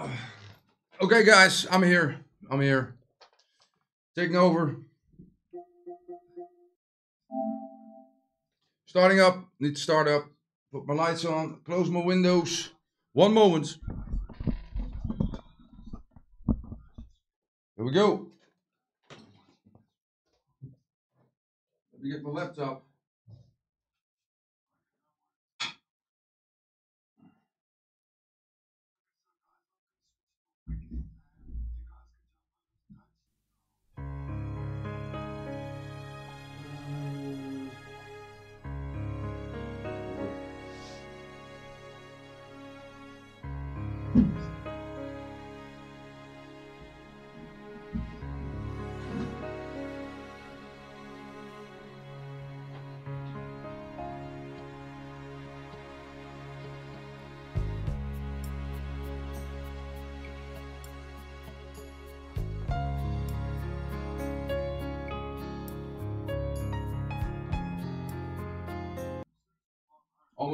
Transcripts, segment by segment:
Okay, guys, I'm here. I'm here. Taking over. Starting up. Need to start up. Put my lights on. Close my windows. One moment. Here we go. Let me get my laptop.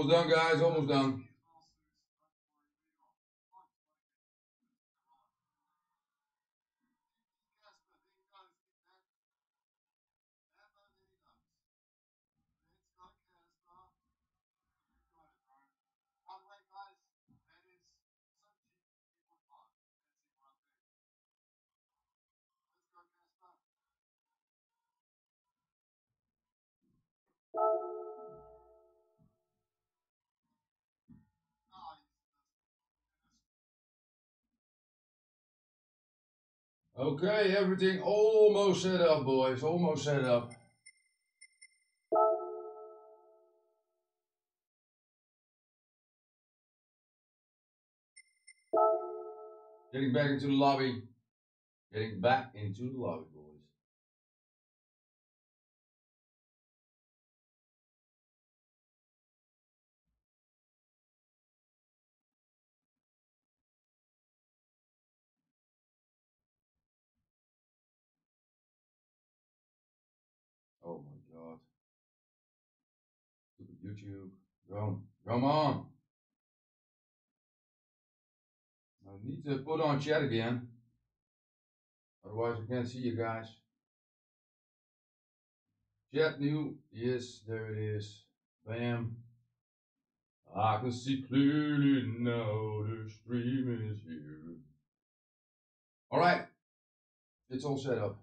Almost done, guys. Almost done. Okay, everything almost set up, boys. Almost set up. Getting back into the lobby. Getting back into the lobby, boys. YouTube. Come, come on. I need to put on chat again. Otherwise I can't see you guys. Chat new. Yes, there it is. Bam. I can see clearly now the stream is here. Alright. It's all set up.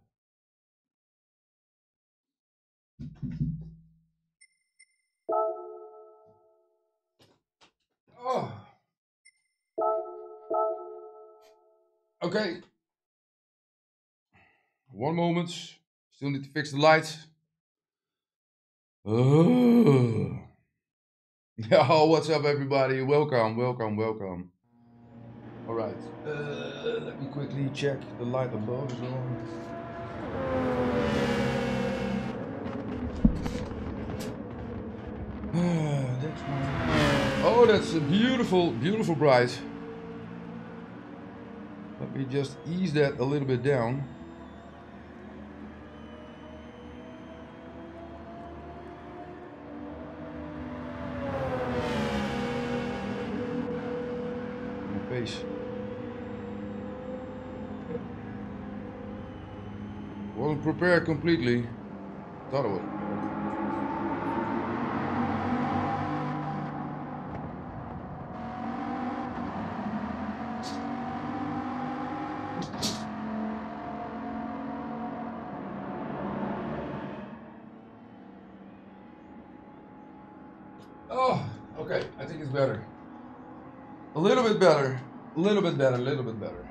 Oh. Okay. One moment. Still need to fix the lights. Oh. Yeah, what's up, everybody? Welcome, welcome, welcome. All right. Uh, let me quickly check the light above is on. that's one. Oh, that's a beautiful, beautiful bright. Let me just ease that a little bit down. My face. Wasn't prepared completely. Thought it was. Oh, okay. I think it's better. A little bit better. A little bit better. A little bit better.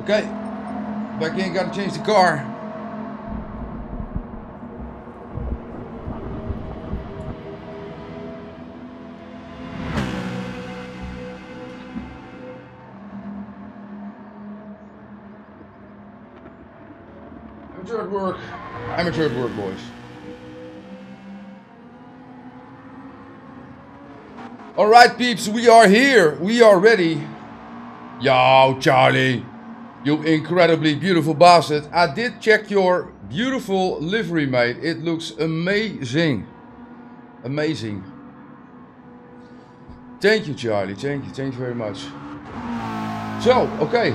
Okay. Back in. Gotta change the car. Amateur at work. Amateur at work, boys. All right, peeps, we are here. We are ready. Yo, Charlie, you incredibly beautiful bastard. I did check your beautiful livery, mate. It looks amazing. Amazing. Thank you, Charlie. Thank you. Thank you very much. So, okay.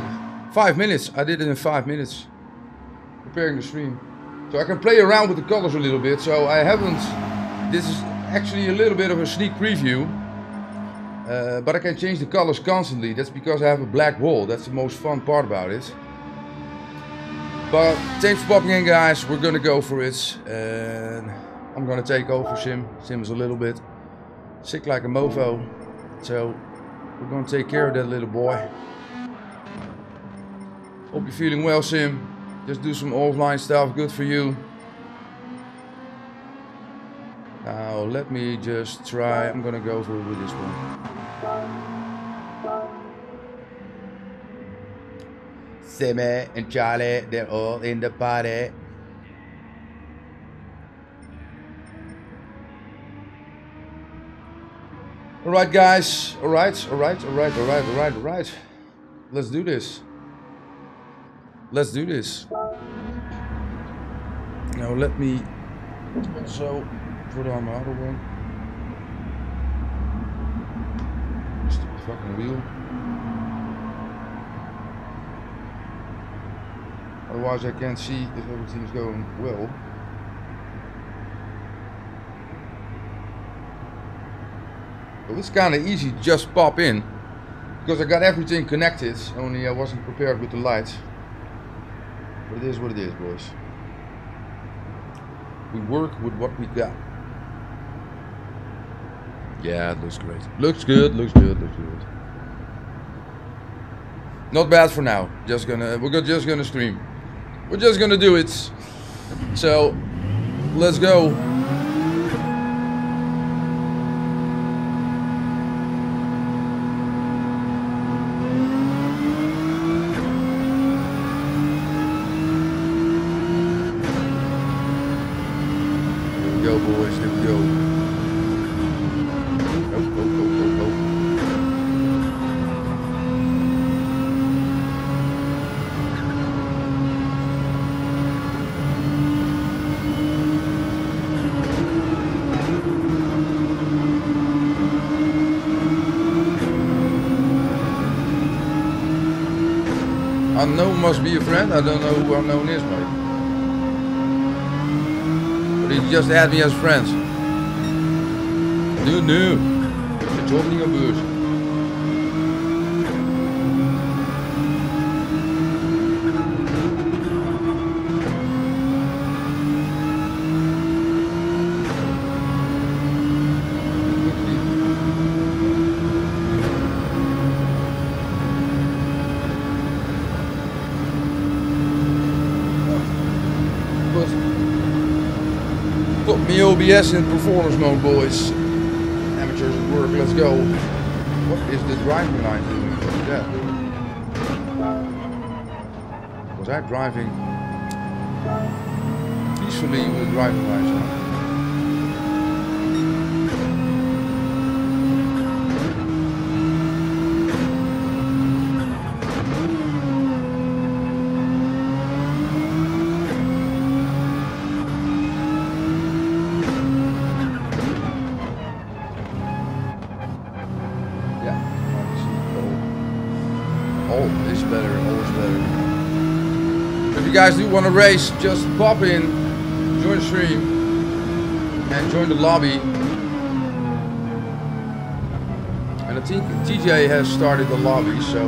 Five minutes. I did it in five minutes. Preparing the stream. So I can play around with the colors a little bit. So I haven't... This is actually a little bit of a sneak preview. Uh, but I can change the colors constantly. That's because I have a black wall. That's the most fun part about it. But thanks for popping in guys. We're gonna go for it. And I'm gonna take over Sim. Sim is a little bit sick like a mofo. So we're gonna take care of that little boy. Hope you're feeling well, Sim. Just do some offline stuff, good for you. Now let me just try, I'm gonna go for with this one. Simmy and Charlie, they're all in the party. Alright guys, alright, alright, alright, alright, alright, alright. Let's do this. Let's do this. Now let me also put on the other one. Stupid fucking wheel. Otherwise I can't see if everything's going well. But it's kind of easy to just pop in because I got everything connected only I wasn't prepared with the lights but it is what it is boys we work with what we got yeah it looks great. Looks good looks good looks good. Not bad for now. Just gonna we're just gonna stream. We're just gonna do it. So let's go must be a friend. I don't know who unknown is, mate. But he just add me as friends. No, no. You're talking about. OBS in performance mode, boys. Amateurs at work, let's go. What is the driving line doing? What is that? Was I driving peacefully with driving lights on? Guys do want to race, just pop in, join the stream, and join the lobby. And I think TJ has started the lobby, so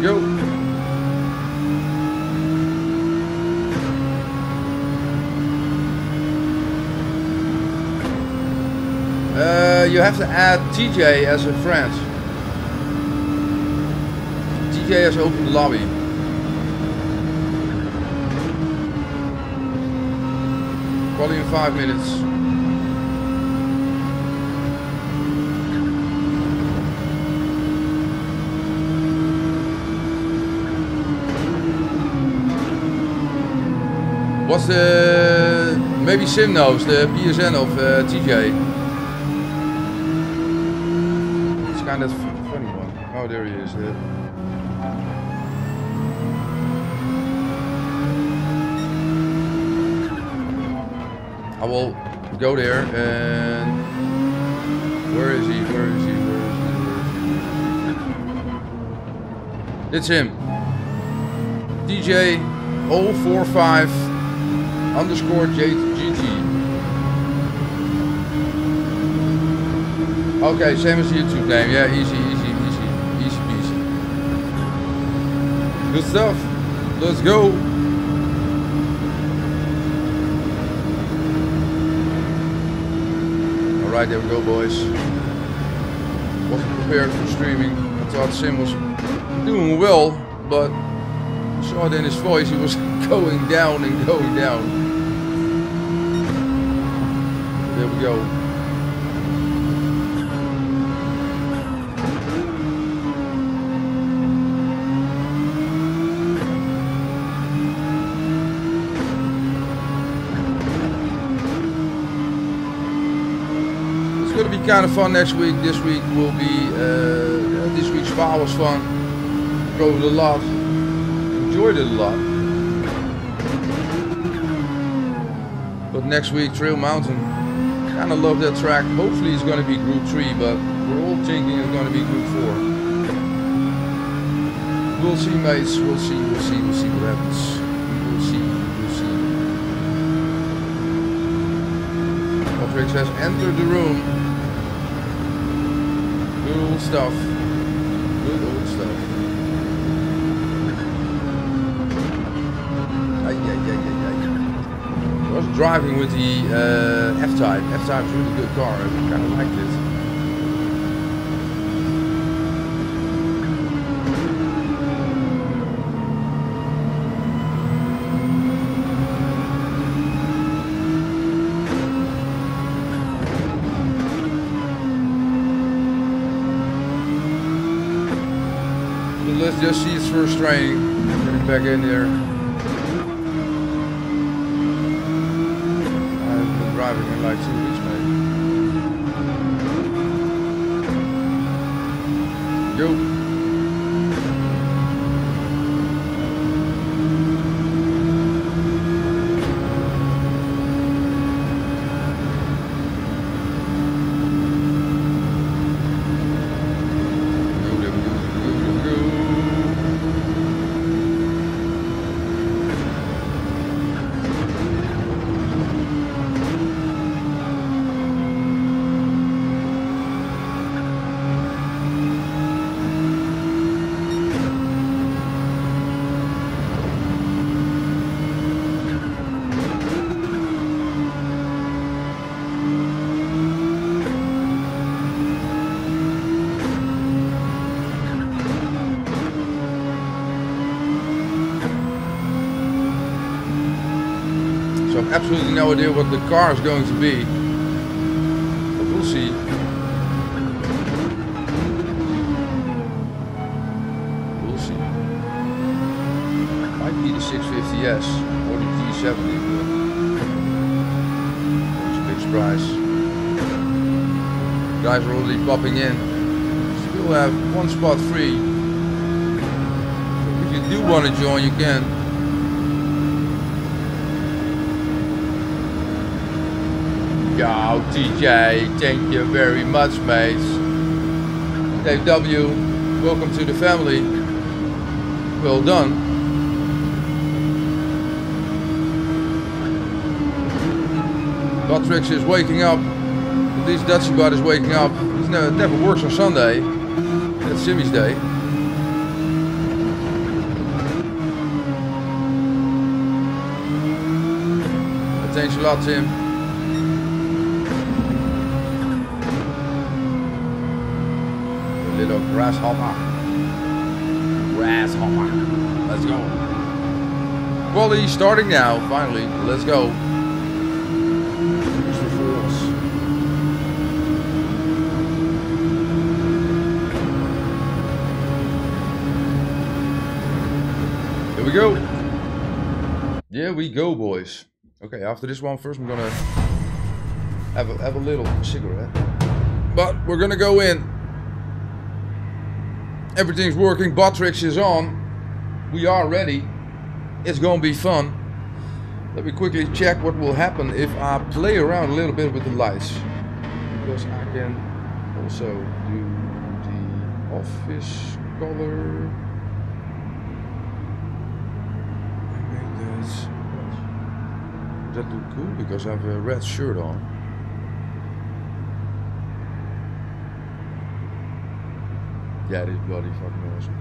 go. Uh, you have to add TJ as a friend. Opened the lobby. Probably in five minutes. What's the... Maybe Sim knows, the PSN of uh, TJ. It's kind of funny one. Oh, there he is. Uh, I will go there and Where is he? Where is he? Where is he? It's him. DJ 045 underscore GT. Okay, same as YouTube name. Yeah, easy, easy, easy, easy peasy. Good stuff. Let's go. There we go, boys. Wasn't prepared for streaming. I thought Sim was doing well, but I saw it in his voice. He was going down and going down. There we go. It's gonna be kind of fun next week. This week will be, uh, this week's spa was fun. Rode a lot. Enjoyed it a lot. But next week, Trial Mountain. Kind of love that track. Hopefully it's gonna be Group 3, but we're all thinking it's gonna be Group 4. We'll see, mates. We'll see, we'll see, we'll see what happens. We'll see, we'll see. Patrick says, enter the room. Stuff. Good old stuff. I was driving with the uh, F-Type. F-Type is a really good car. I kind of like it. But let's just see his first training. Get back in there. I've been driving in like two weeks, mate. Yo. Go, there we go, go, go, go. So I've absolutely no idea what the car is going to be. But we'll see. We'll see. Might be the 650S or the G70. but It's a big surprise. Guys are already popping in. Still have one spot free. If you do want to join, you can. TJ, thank you very much, mates. Dave W, welcome to the family. Well done. Botrix is waking up. At least Dutchy Bot is waking up. He never, never works on Sunday. That's Simmy's day. Thanks a lot, Tim. The grasshopper. Grasshopper. Let's go. Quality starting now, finally. Let's go. Here's the fools. Here we go. Here we go, boys. Okay, after this one, first I'm gonna have a, have a little cigarette. But we're gonna go in. Everything's working. Botrix is on. We are ready. It's gonna be fun. Let me quickly check what will happen if I play around a little bit with the lights. Because I can also do the office color. That. Would that look cool? Because I have a red shirt on. It is bloody fucking awesome.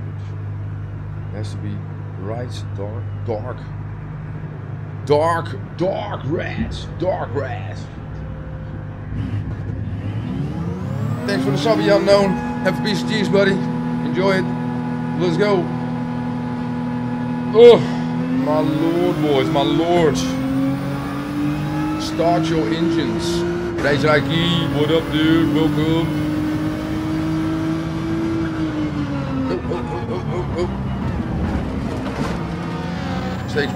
It has to be bright, dark, dark, dark, dark red, dark red. Thanks for the subby unknown. Have a piece of cheese, buddy. Enjoy it. Let's go. Oh, my lord, boys, my lord. Start your engines. Race Reiki, what up, dude? Welcome. Oh, oh, oh, oh, oh, oh. Mistakes.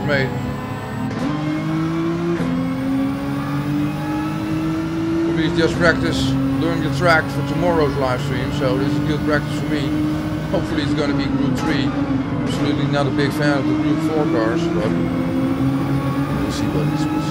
For me, just practice. Learn the track for tomorrow's live stream, so this is good practice for me. Hopefully, it's going to be Group 3. Absolutely not a big fan of the Group 4 cars, but we'll see what this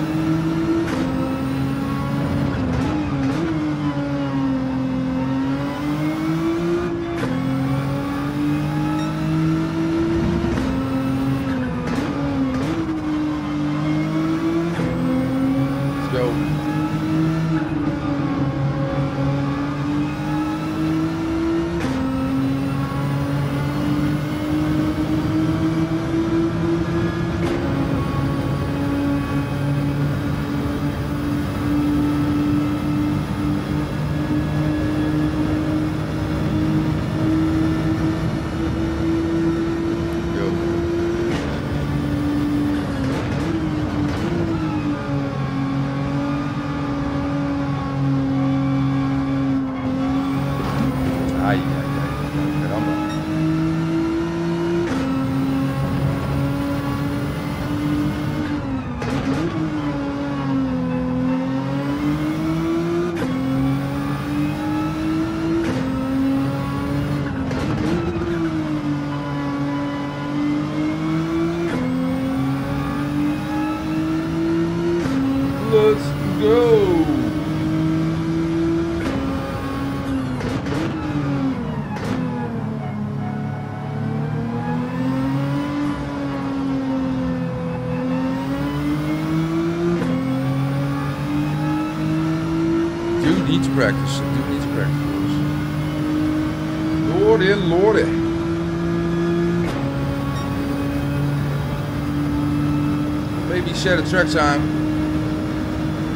track time.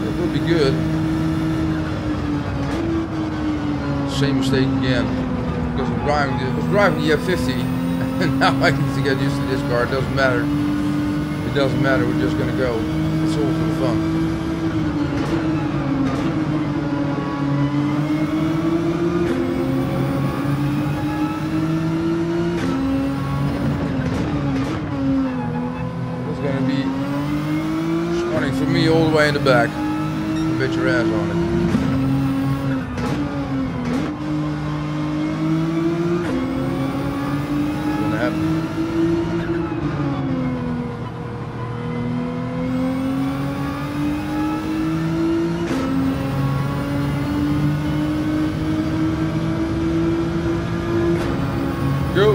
That would be good. Same mistake again. Because I'm driving, the- I was driving the F50, and now I need to get used to this car. It doesn't matter. It doesn't matter. We're just gonna go. It's all for the fun. It's gonna be starting for way in the back. Bet your ass on it. It's gonna happen. Go.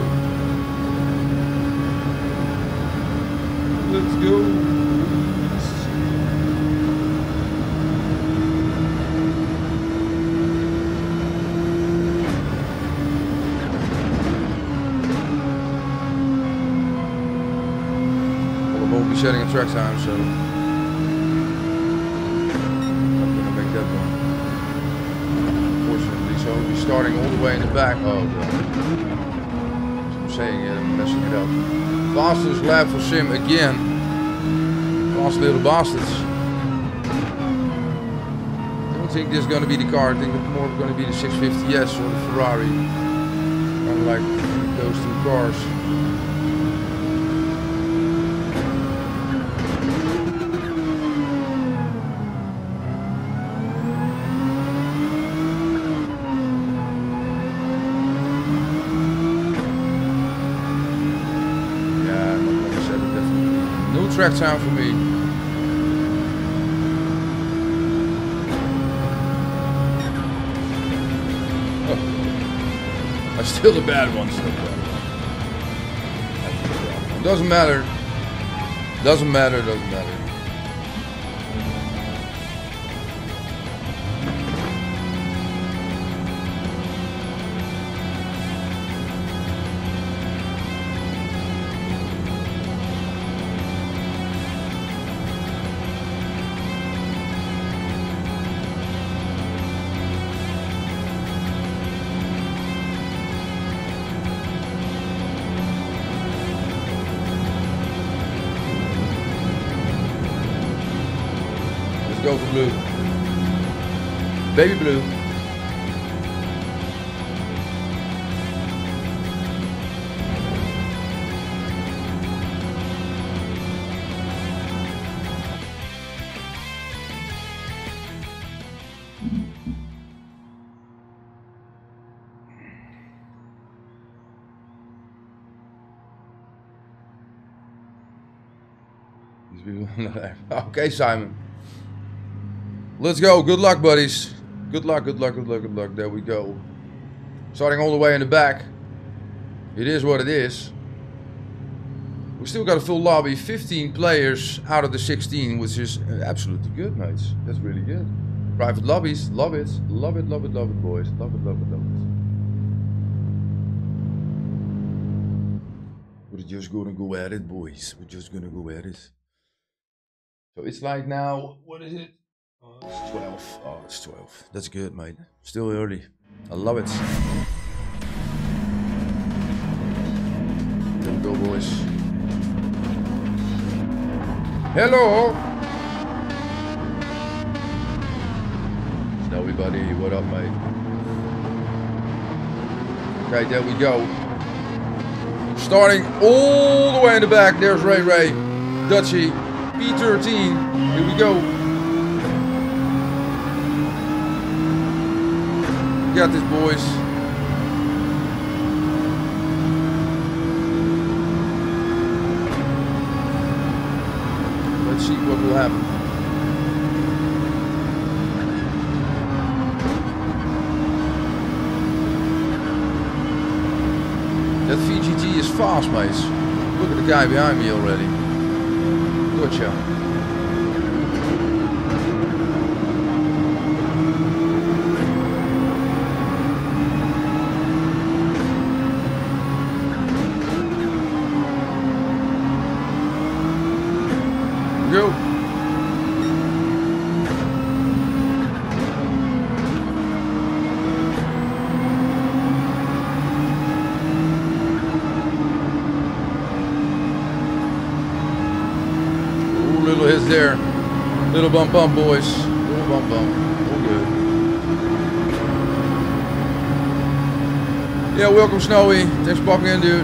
Let's go. Well, I won't be setting a track time, so I'm gonna make that one. Unfortunately, so I'll be starting all the way in the back. Oh, God. I'm saying it, I'm messing it up. Again. Fast little bastards. I don't think this is going to be the car. I think it's more going to be the 650S or the Ferrari. Kind of like those two cars. Yeah, I'm not gonna set it definitely. No track time for me. Oh. That's still the bad one. Still the. Doesn't matter. Doesn't matter. Doesn't matter. Baby blue. Okay, Simon. Let's go. Good luck, buddies. Good luck, good luck, good luck, good luck. There we go. Starting all the way in the back. It is what it is. We still got a full lobby. 15 players out of the 16, which is uh, absolutely good, mates. That's really good. Private lobbies. Love it. Love it, love it, love it, boys. Love it, love it, love it. We're just gonna go at it, boys. We're just gonna go at it. So it's like now, what is it? Oh, it's 12. Oh, it's 12. That's good, mate. Still early. I love it. We go, boys. Hello! Snowy buddy, what up, mate? Okay, there we go. Starting all the way in the back, there's Ray Ray, Dutchy, P13. Here we go. We got this, boys. Let's see what will happen. That VGT is fast, mates. Look at the guy behind me already. Gotcha. Go. Ooh, little hits there. Little bump bump, boys. Little bump bump. All good. Yeah, welcome, Snowy. Thanks for popping in, dude.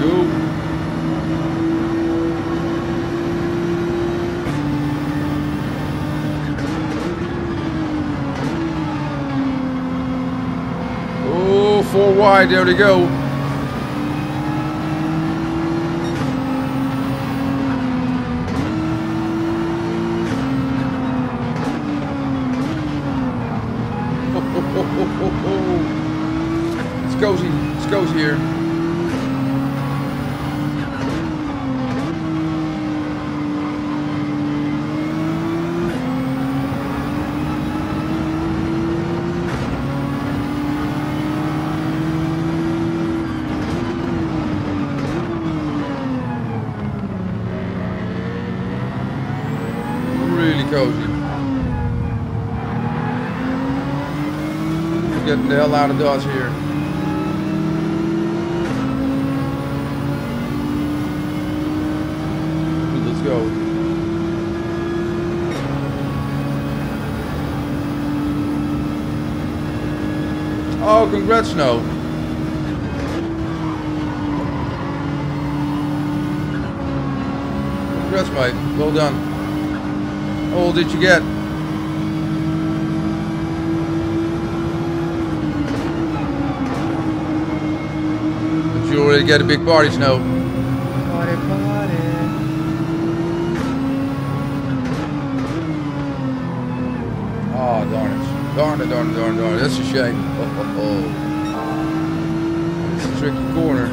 Go. Oh, four wide. There we go. It's cozy. It's cozy here. Really cozy. Getting the hell out of Dodge here. Let's go. Congrats, Snow. Congrats, mate. Well done. How old did you get? But you already get a big party, Snow. Party, party. Oh, darn it. Darn it, darn it, darn it. That's a shame. Oh, oh, oh. It's a tricky corner.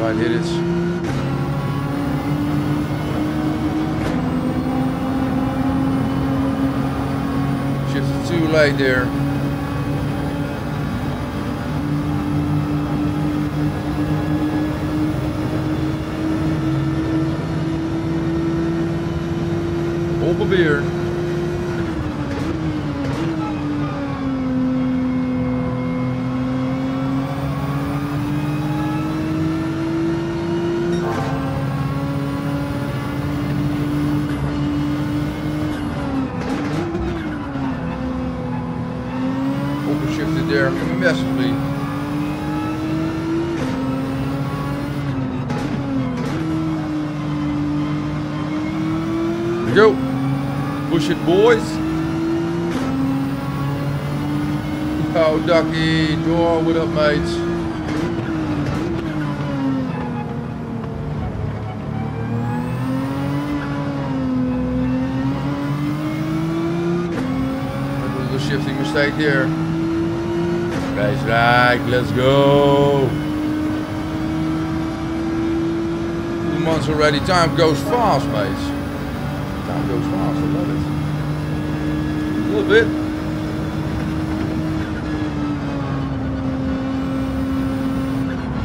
Right, hit it. Shifted too late there. Open beer. Open shifted there massively. Here we go. Push it, boys. Oh, Ducky. Oh, what up, mates? Little shifting mistake here. Guys, right, let's go. Two months already. Time goes fast, mates. Time goes fast. I love it. Little bit.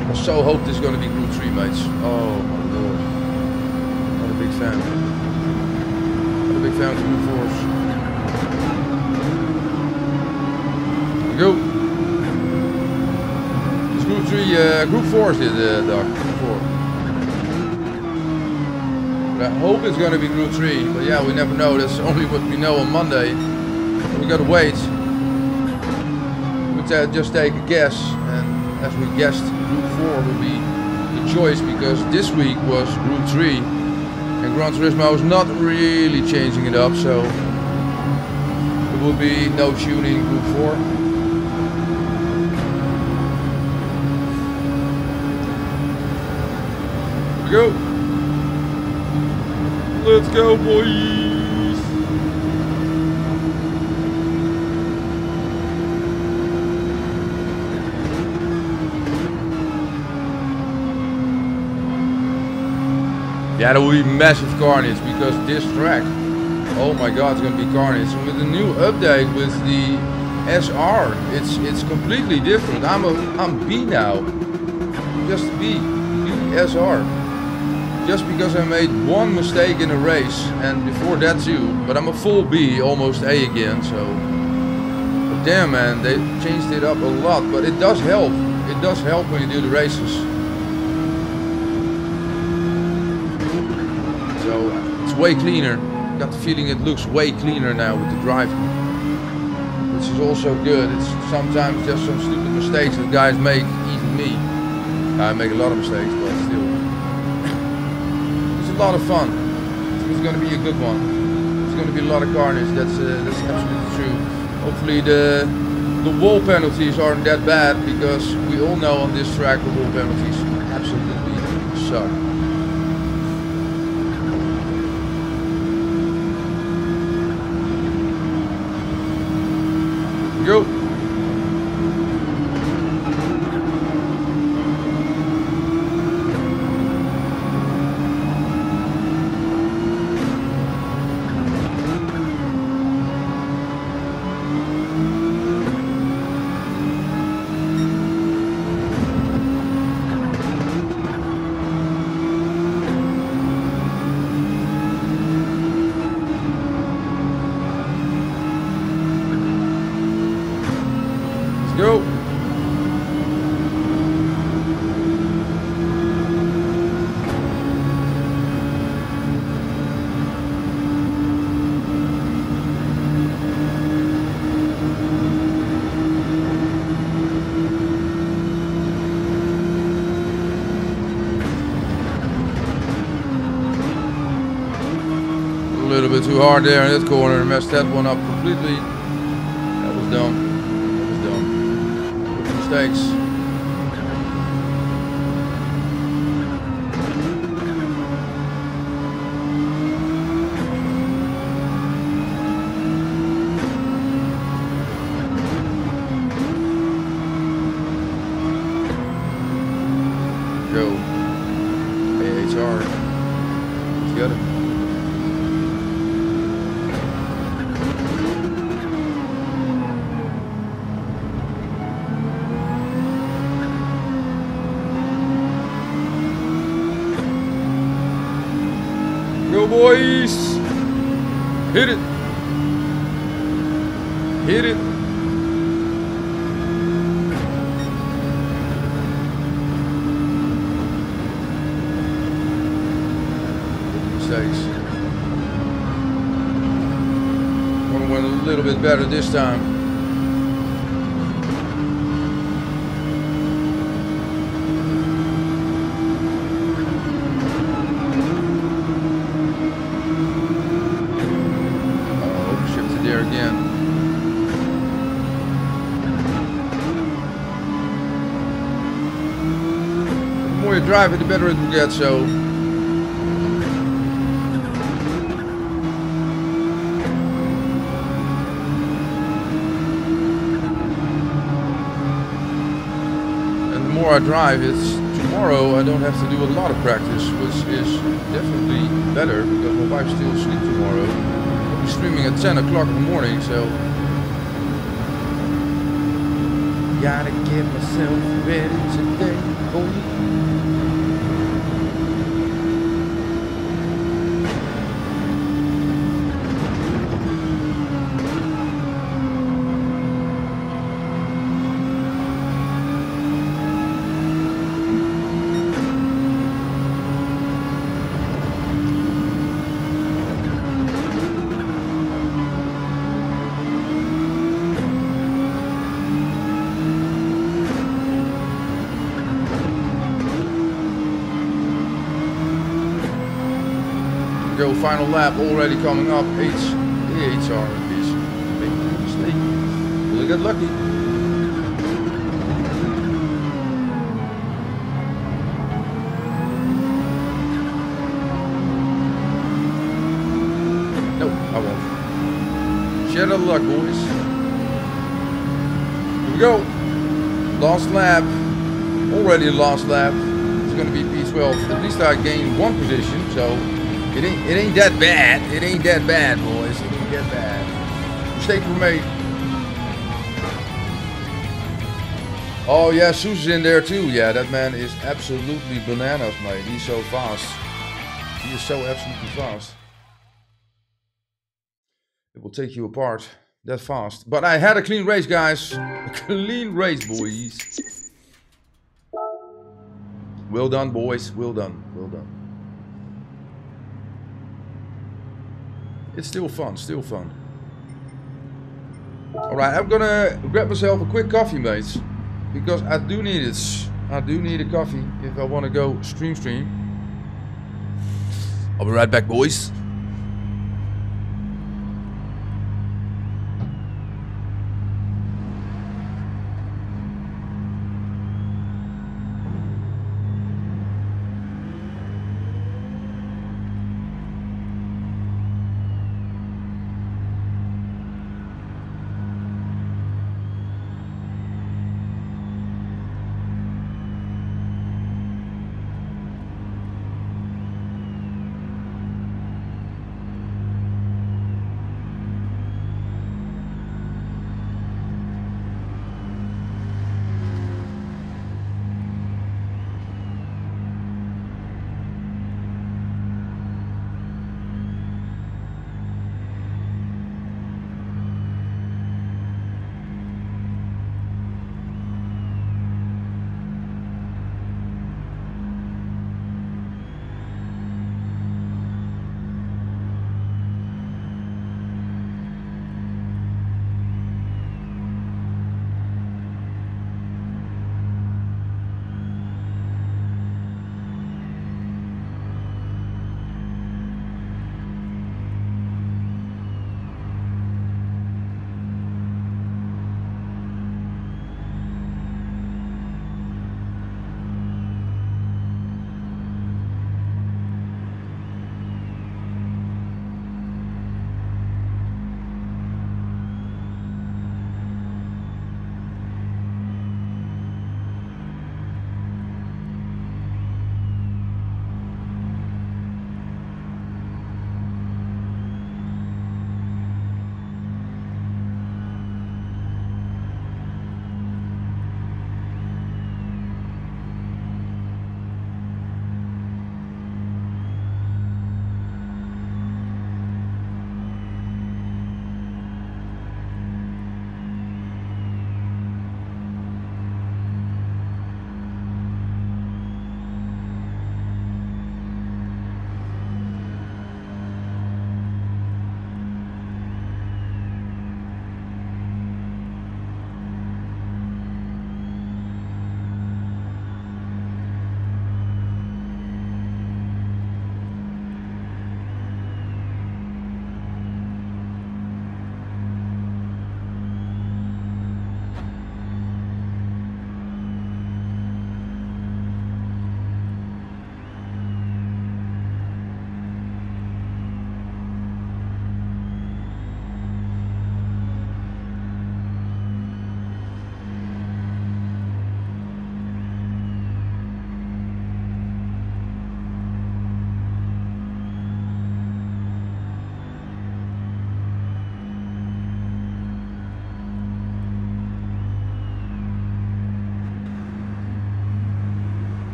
I so hope this is going to be Group 3, mates. Oh, my lord. Not a big fan. Not a big fan of Group 4s. Here we go. It's Group 3, uh, Group 4 is it, uh, Doc? Group 4. But I hope it's going to be Group 3, but yeah, we never know. That's only what we know on Monday. Gotta wait. We just take a guess, and as we guessed, Group 4 will be the choice because this week was Group 3, and Gran Turismo is not really changing it up, so there will be no tuning in Group 4. Here we go. Let's go, boys. Yeah, there will be massive carnage because this track, oh my god, it's gonna be carnage. And with the new update with the SR, it's it's completely different. I'm a I'm B now, just B, B SR. Just because I made one mistake in a race and before that too, but I'm a full B, almost A again. So, but damn man, they changed it up a lot, but it does help. It does help when you do the races. So it's way cleaner. Got the feeling it looks way cleaner now with the drive, which is also good. It's sometimes just some stupid mistakes that guys make, even me. I make a lot of mistakes, but still, it's a lot of fun. It's going to be a good one. It's going to be a lot of carnage. That's uh, that's absolutely true. Hopefully the the wall penalties aren't that bad because we all know on this track the wall penalties absolutely suck. Go. Let's go. A little bit too hard there in this corner and messed that one up completely. That was dumb. That was dumb. Mistakes. get it. Go boys! Hit it! Hit it! Mistakes. Want to win a little bit better this time. The more you drive it, the better it will get, so... more I drive, it's tomorrow I don't have to do a lot of practice, which is definitely better because my wife's still asleep tomorrow. I'll be streaming at 10 o'clock in the morning, so gotta get myself ready today, boy. Final lap already coming up. H the HR is a mistake. Will he get lucky? Nope, I won't. Share the luck, boys. Here we go. Last lap. Already last lap. It's gonna be P12. At least I gained one position, so it ain't it ain't that bad. It ain't that bad, boys. It ain't that bad. Mistake were made. Oh yeah, Sue's in there too. Yeah, that man is absolutely bananas, mate. He's so fast. He is so absolutely fast. It will take you apart that fast. But I had a clean race, guys. A clean race, boys. Well done, boys. Well done. Well done. It's still fun, still fun. Alright, I'm gonna grab myself a quick coffee, mates. Because I do need it. I do need a coffee if I want to go stream stream. I'll be right back, boys.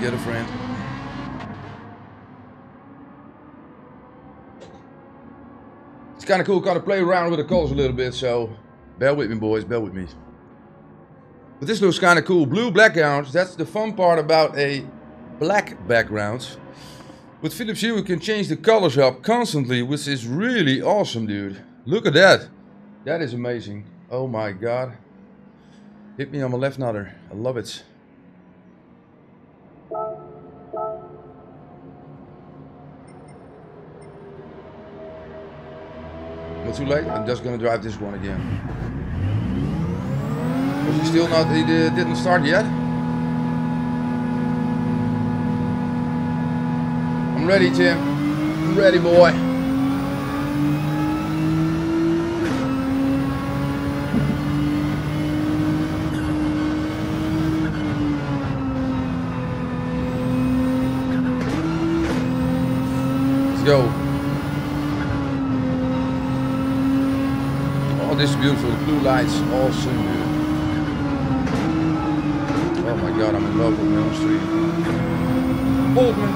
Get a friend. It's kind of cool. Kind of play around with the colors a little bit. So bear with me, boys. Bear with me. But this looks kind of cool. Blue background. That's the fun part about a black background. With Philips Hue, we can change the colors up constantly, which is really awesome, dude. Look at that. That is amazing. Oh my god. Hit me on my left nutter. I love it. Not too late. I'm just gonna drive this one again. Was he still not? He uh, didn't start yet. I'm ready, Tim. I'm ready, boy. Let's go. Oh, this beautiful. Blue lights, awesome, dude. Oh my god, I'm in love with Mill Street. Hold me.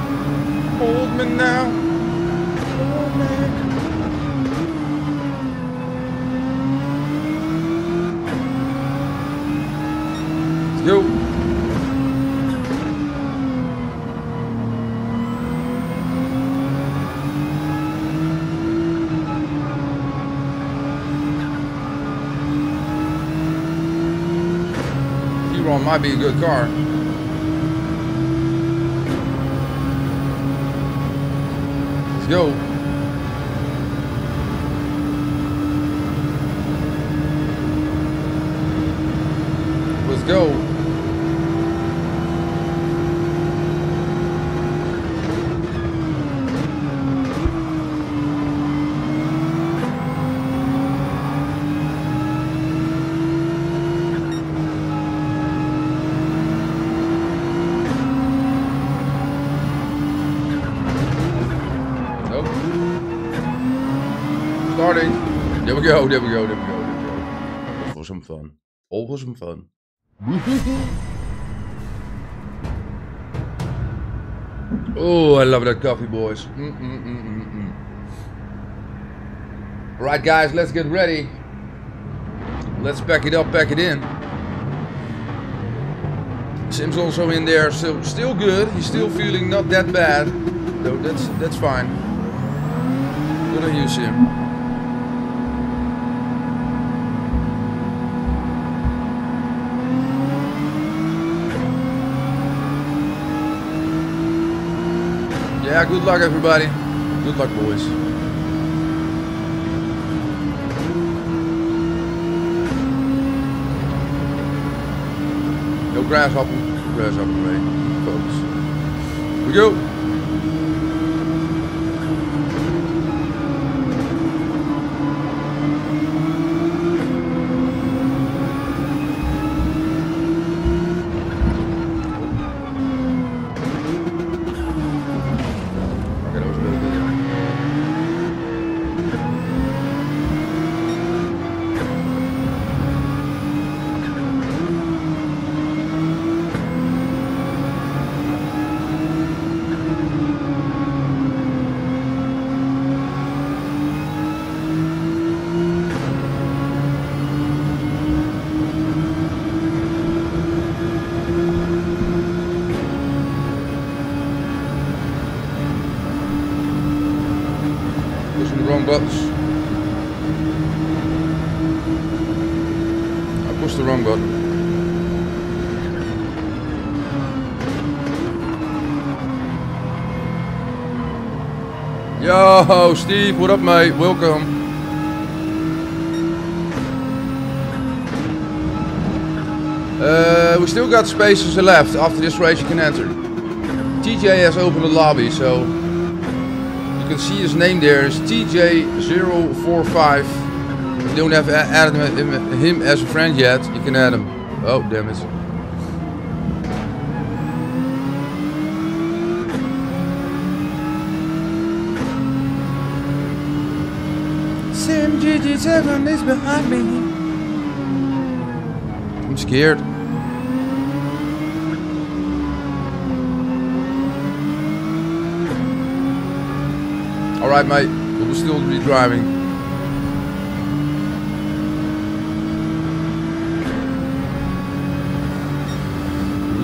Hold me now. Hold me. Let's go. T-Ron might be a good car. Let's go. Let's go. Nope. Starting. There we go, there we go, there we go, there we go. For some fun. All for some fun. oh, I love that coffee, boys. Mm -mm -mm -mm -mm. Right, guys, let's get ready. Let's pack it up, pack it in. Sim's also in there, still, still good. He's still feeling not that bad. So that's that's fine. On you, Sim. Yeah, good luck, everybody. Good luck, boys. No grasshopper. Grasshopper, right? Folks. Here we go. Okay, that was a little bit. Pushing the wrong buttons. I pushed the wrong button. Yo, Steve, what up, mate? Welcome. Uh, we still got spaces left. After this race, you can enter. TJ has opened the lobby, so you can see his name there is TJ045. If you don't have added him as a friend yet, you can add him. Oh, damn it. Sim GG7 is behind me. I'm scared. Alright, mate. We will still be driving.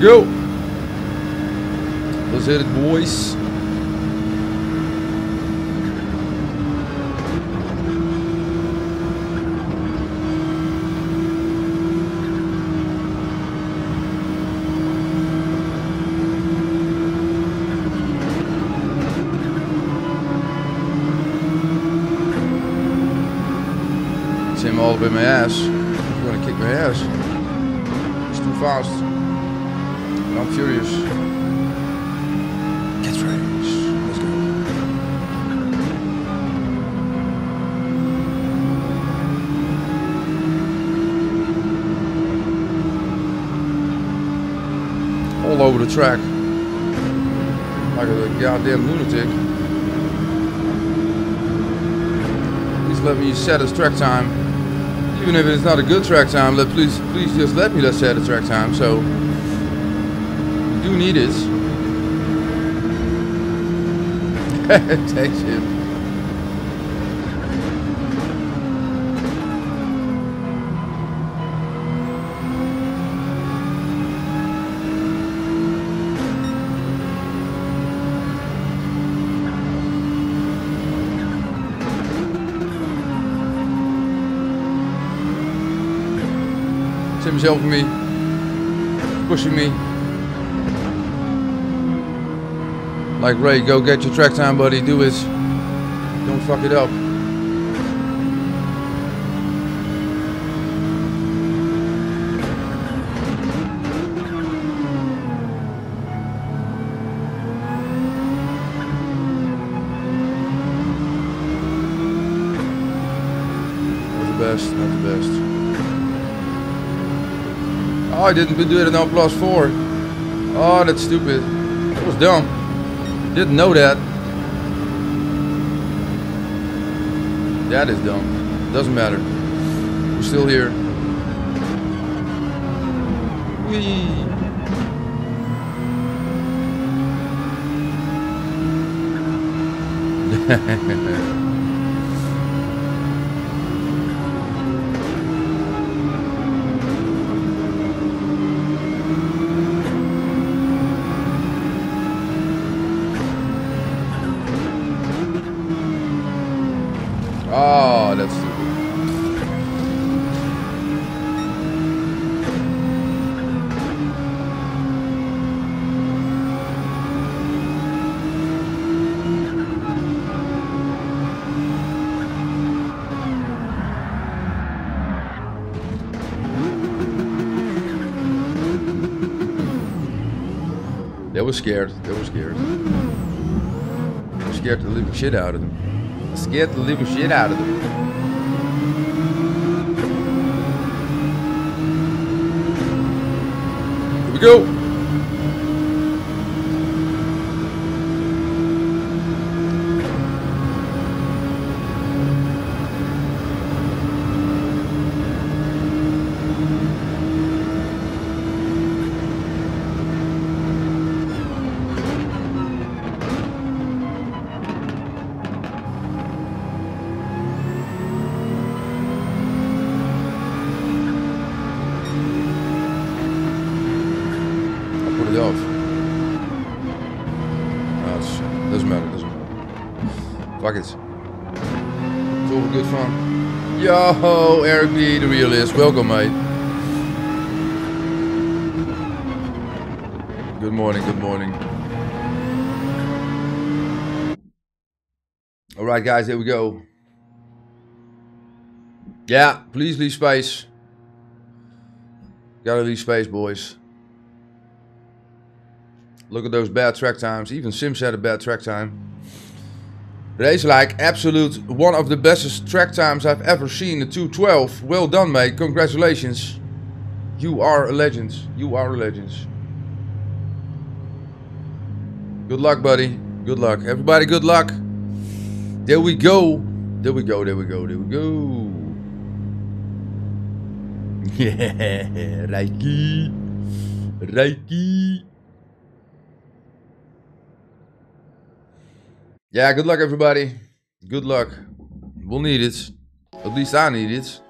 Go. Let's hit it, boys. It's him all up in my ass. He's gonna kick my ass. It's too fast. And I'm furious. Get go. All over the track. Like a goddamn lunatic. Please let me set his track time. Even if it's not a good track time, let please please just let me let's set a track time. So do need it. Thanks him. Tim's helping me, pushing me. Like Ray, go get your track time, buddy. Do it. Don't fuck it up. I didn't do it in L plus four. Oh, that's stupid. That was dumb. Didn't know that. That is dumb. Doesn't matter. We're still here. Whee that's stupid. They were scared. They were scared. They were scared to living shit out of them. Scared to living shit out of them. Here we go. Mate. Good morning, good morning. Alright, guys, here we go. Yeah, please leave space. Gotta leave space, boys. Look at those bad track times. Even Sims had a bad track time. Race like absolute one of the best track times I've ever seen. The 212. Well done, mate. Congratulations. You are a legend. You are a legend. Good luck, buddy. Good luck. Everybody, good luck. There we go. There we go, there we go, there we go. Yeah, Reiki. Reiki. Yeah, good luck everybody. Good luck. We'll need it. At least I need it.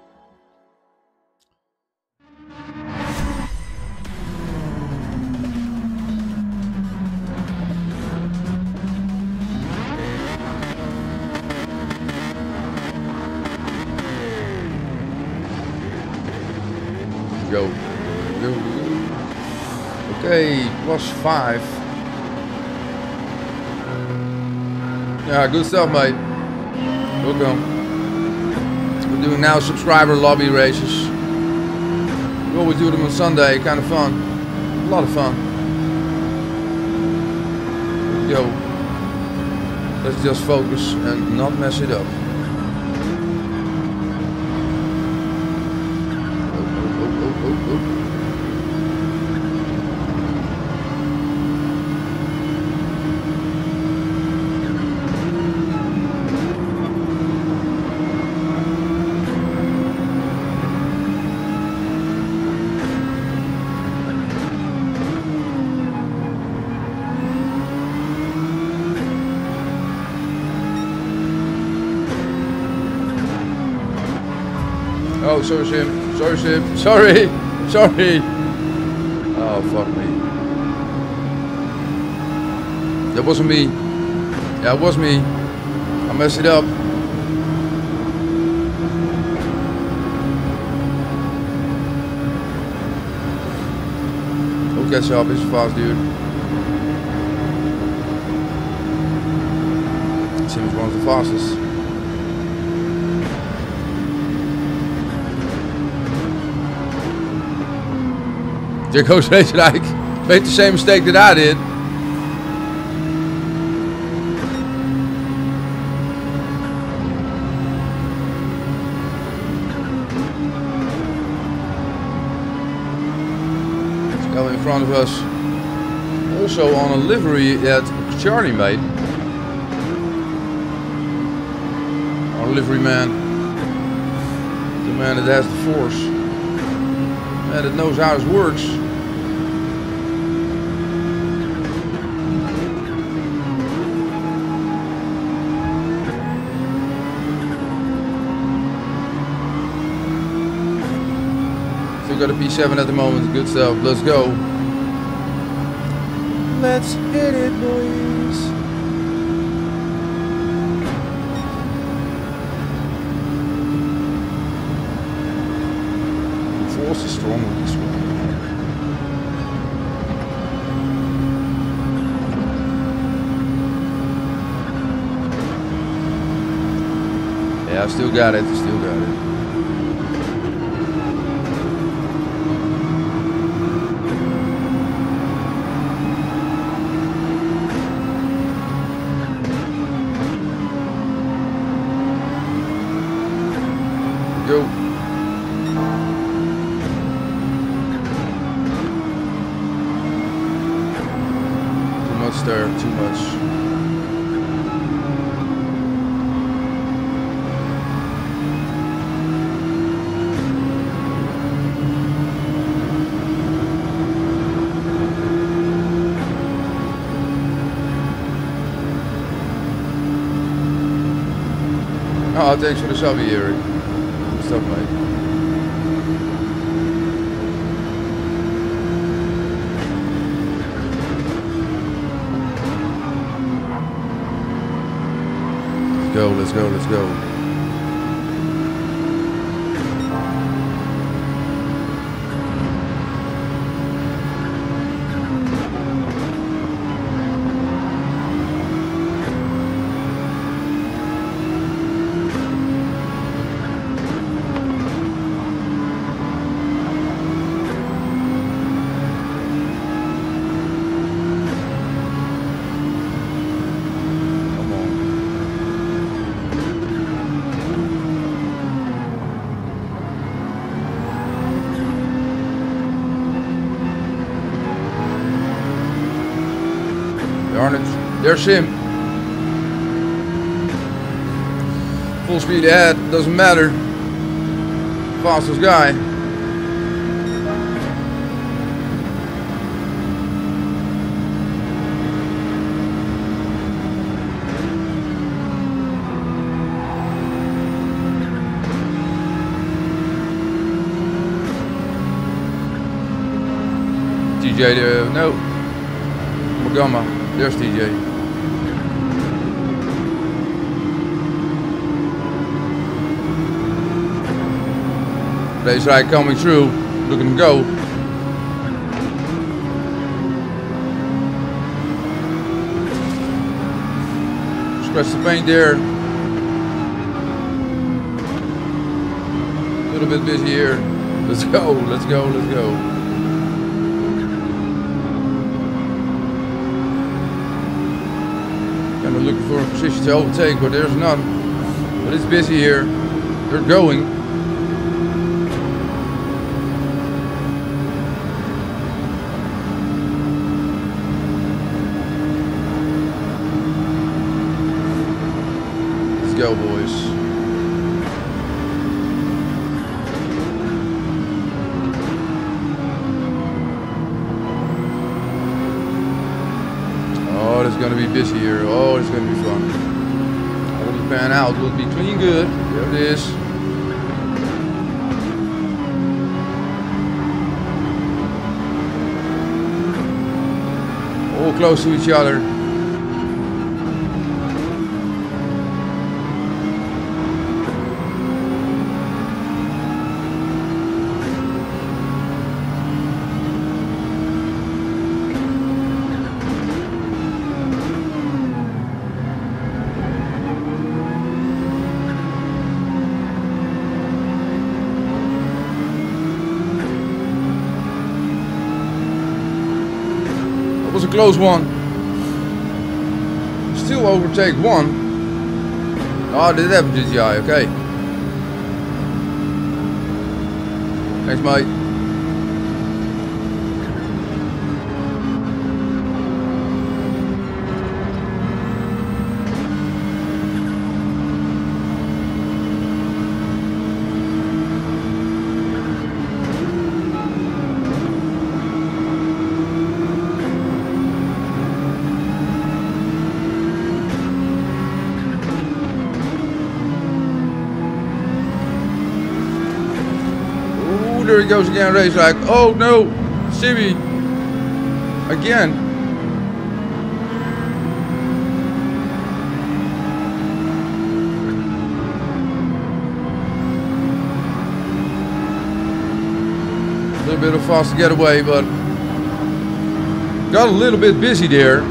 Go. Okay, plus five. Yeah, good stuff, mate. Welcome. We're doing now subscriber lobby races. We always do them on Sunday, kind of fun. A lot of fun. Yo. Let's just focus and not mess it up. Oh, oh, oh, oh, oh. Oh, sorry, Sim. Sorry, Sim. Sorry. Sorry. Oh, fuck me. That wasn't me. Yeah, it was me. I messed it up. Who gets up. It's fast, dude. Is one of the fastest. Jacko Reesrijk made the same mistake that I did. Going in front of us. Also on a livery that Charlie made. Our livery man. The man that has the force man that knows how this works. Still got a P7 at the moment, good stuff. Let's go. Let's hit it, boys. Force is strong with this one. Yeah, I still got it. Still got it. Go. Too much there, too much. Oh, thanks for the sub, Eric. Good stuff, mate. Let's go, let's go, let's go. Come on. Darn it. There's him. Full speed ahead, doesn't matter. Fastest guy. TJ there, uh, no. Magama, there's TJ. Race right coming through, look at him go. Scratch the paint there. A little bit busy here. Let's go, let's go, let's go. Kind of looking for a position to overtake, but there's none. But it's busy here. They're going. Let's go, boys. Oh, busy here. Oh, it's gonna be fun. Will be pan out. Will be clean good. There it is. All close to each other. Close one. Still overtake one. Oh, did that GGI, okay. Thanks, mate. Ooh, there he goes again, race like, Oh no, Simi. Again. A little bit of fast getaway, but got a little bit busy there.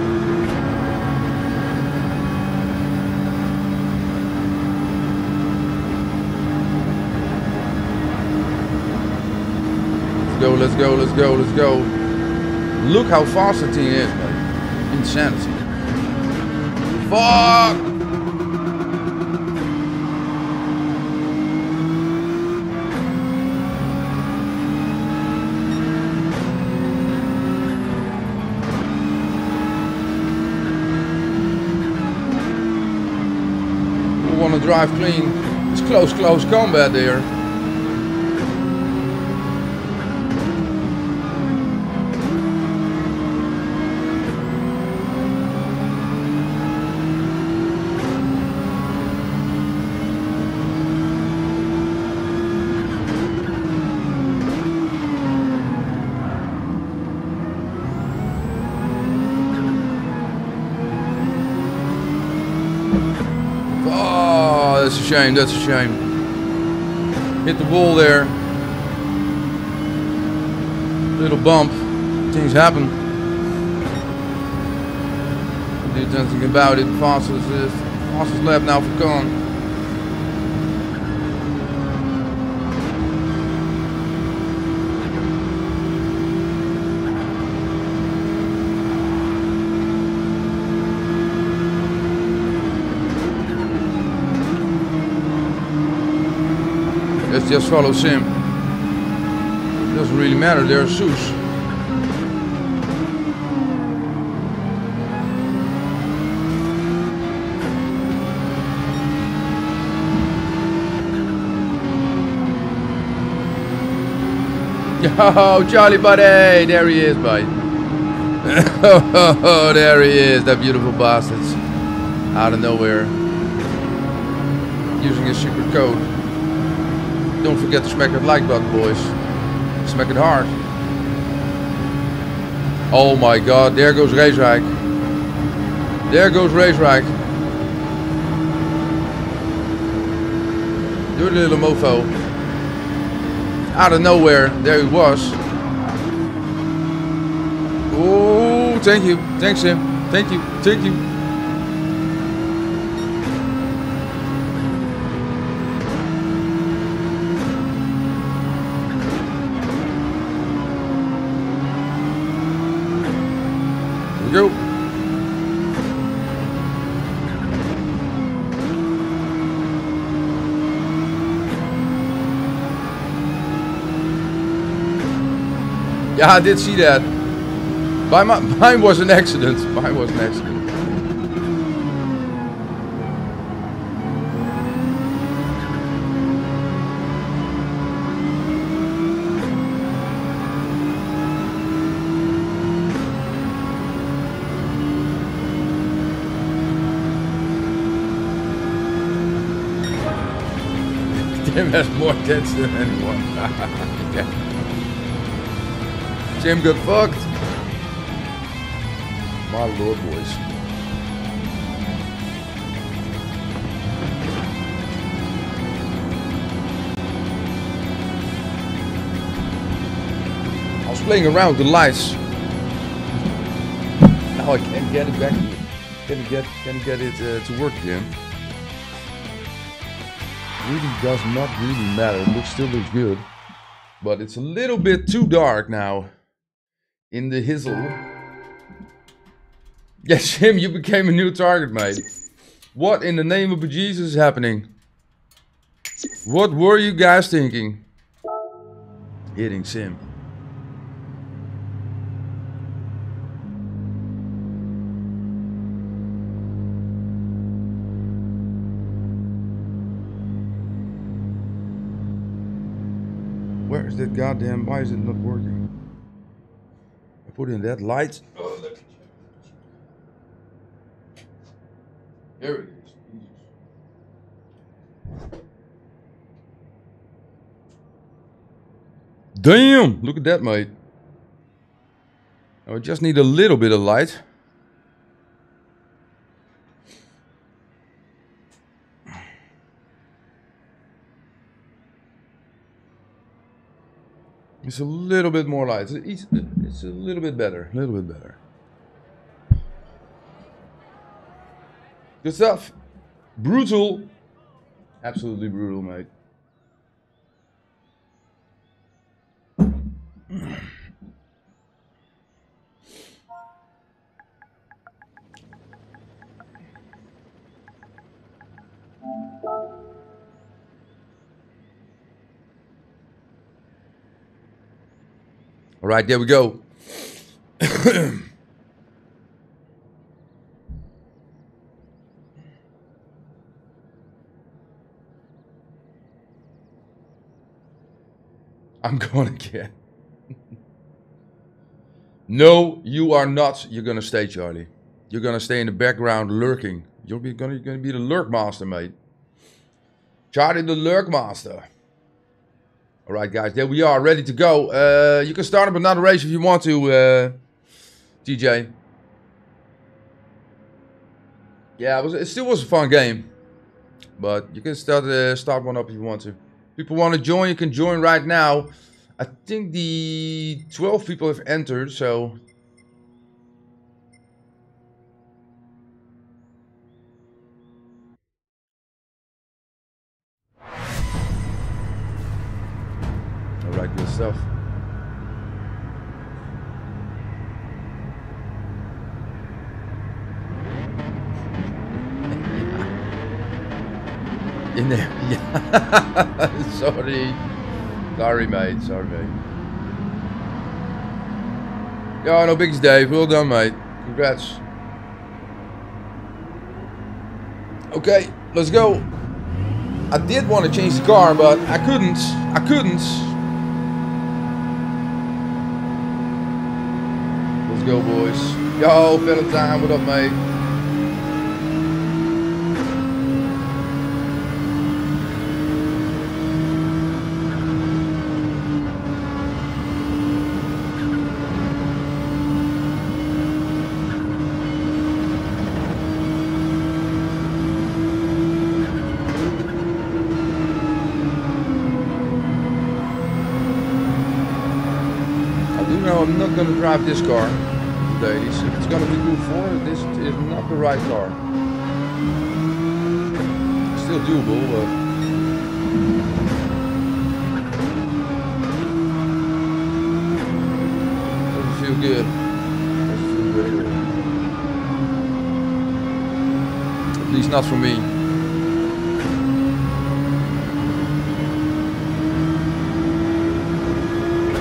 Let's go, let's go, let's go, let's go. Look how fast the thing is, man. Insanity. Fuck! We want to drive clean. It's close, close combat there. Oh, that's a shame. That's a shame. Hit the wall there. Little bump. Things happen. Do nothing about it. Fastest, uh, fastest lap now for Con. just follows him. Doesn't really matter, there are Zeus. Yo, oh, Charlie buddy! There he is, buddy. oh, there he is, that beautiful bastard. Out of nowhere. Using his secret code. Don't forget to smack that like button, boys. Smack it hard. Oh my god, there goes Racerijk. There goes Racerijk. Dirty little mofo. Out of nowhere, there he was. Oh, thank you. Thanks, Sim. Thank you. Thank you. Here we go. Yeah, I did see that. By my, mine was an accident. Mine was an accident. Tim has more tits than anyone. yeah. Jim got fucked. My lord, boys. I was playing around with the lights. Now I can't get it back. Can you get? can't get it uh, to work again? Really does not really matter. It looks still looks good, but it's a little bit too dark now in the hizzle. Yes, Jim, you became a new target, mate. What in the name of Jesus is happening? What were you guys thinking? Hitting Sim. Where is that goddamn? Why is it not working? Put in that light. Oh, there it is. Damn! Look at that, mate. I just need a little bit of light. It's a little bit more light. It's, it's a little bit better. A little bit better. Good stuff. Brutal. Absolutely brutal, mate. All right, there we go. I'm going again. no, you are not. You're gonna stay, Charlie. You're gonna stay in the background lurking. You're gonna be the lurk master, mate. Charlie the lurk master. All right, guys, there we are, ready to go. Uh, you can start up another race if you want to, uh, TJ. Yeah, it, was, it still was a fun game, but you can start uh, start one up if you want to. People want to join, you can join right now. I think the 12 people have entered, so... stuff. In there, yeah. Sorry. Sorry, mate. Sorry, mate. Yeah, no biggies, Dave. Well done, mate. Congrats. Okay, let's go. I did want to change the car, but I couldn't. I couldn't. Go, boys. Yo, Valentine, what up, mate? I do know I'm not gonna drive this car today. It's, it's gonna be good for this is not the right car. Still doable, but doesn't feel good. Doesn't feel very good. At least not for me.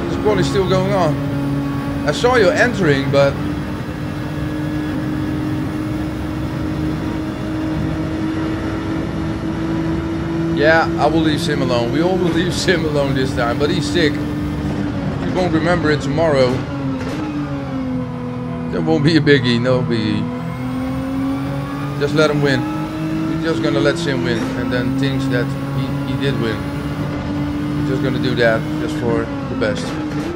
It's probably still going on. I saw you entering, but yeah, I will leave Sim alone. We all will leave Sim alone this time, but he's sick. He won't remember it tomorrow. That won't be a biggie, no biggie. Just let him win. We're just gonna let Sim win, and then things that he, he did win. We're just gonna do that just for the best.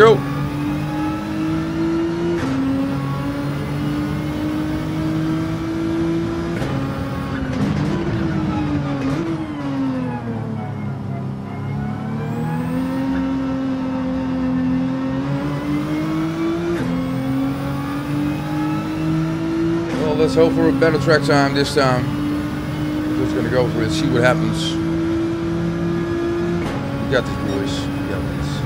Go. Well, let's hope for a better track time this time. We're just gonna go for it, see what happens. We got this, boys. We got this.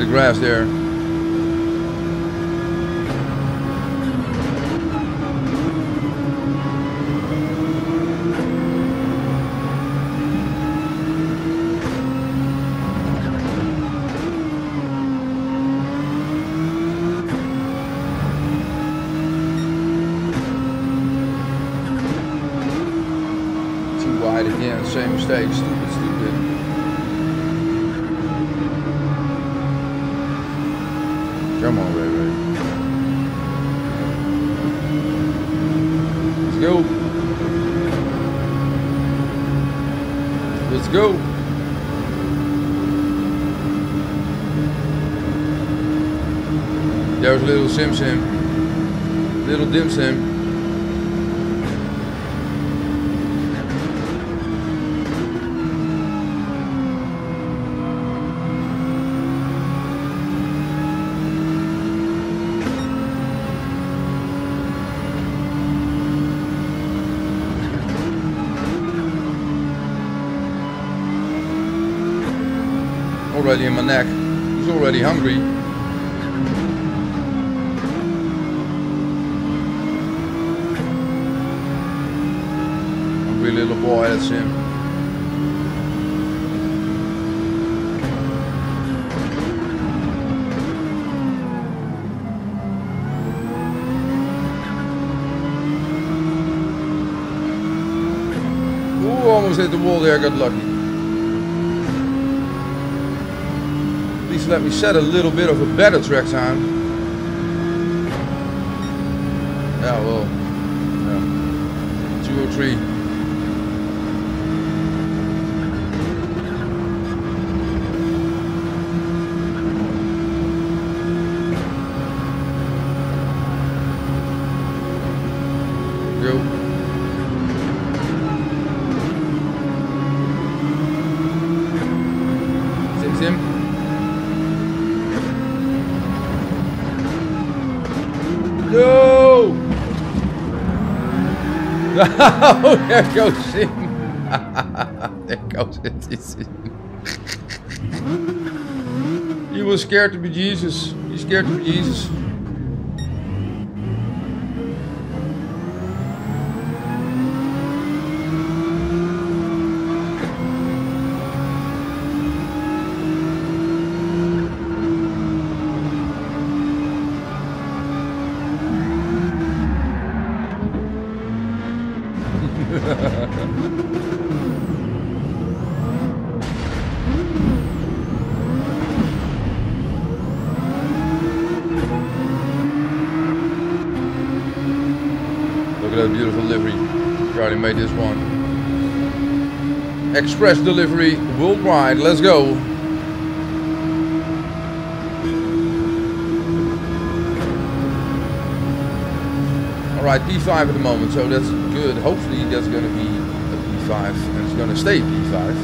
Bit grass there. Too wide again, same mistake. Stupid, stupid. Come on, Ray Ray. Let's go. Let's go. Little Sim. Little Dim Sim. Already in my neck. He's already. Hungry little boy, that's him. Ooh, almost hit the wall there, got lucky. At least let me set a little bit of a better track time. Yeah, well, yeah. 203. Go. Sim Sim. No! Oh, there goes Sim. there goes it. He was scared to be Jesus. He's scared to be Jesus. at that beautiful livery. Charlie made this one. Express delivery worldwide. Let's go. Alright, P5 at the moment, so that's good. Hopefully that's going to be a P5 and it's going to stay P5.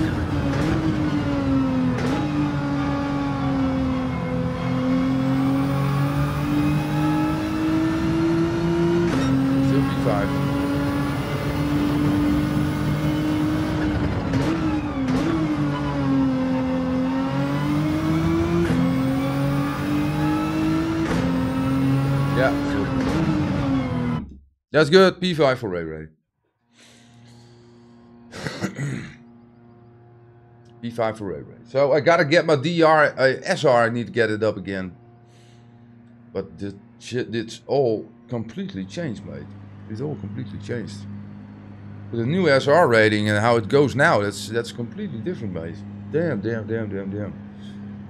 Still P5. Yeah, so that's good. P5 for Ray Ray. P5 for Ray Ray. So I gotta get my DR, uh, SR. I need to get it up again. But the shit, it's all completely changed, mate. It's all completely changed. With the new SR rating and how it goes now, that's that's completely different, mate. Damn, damn, damn, damn, damn.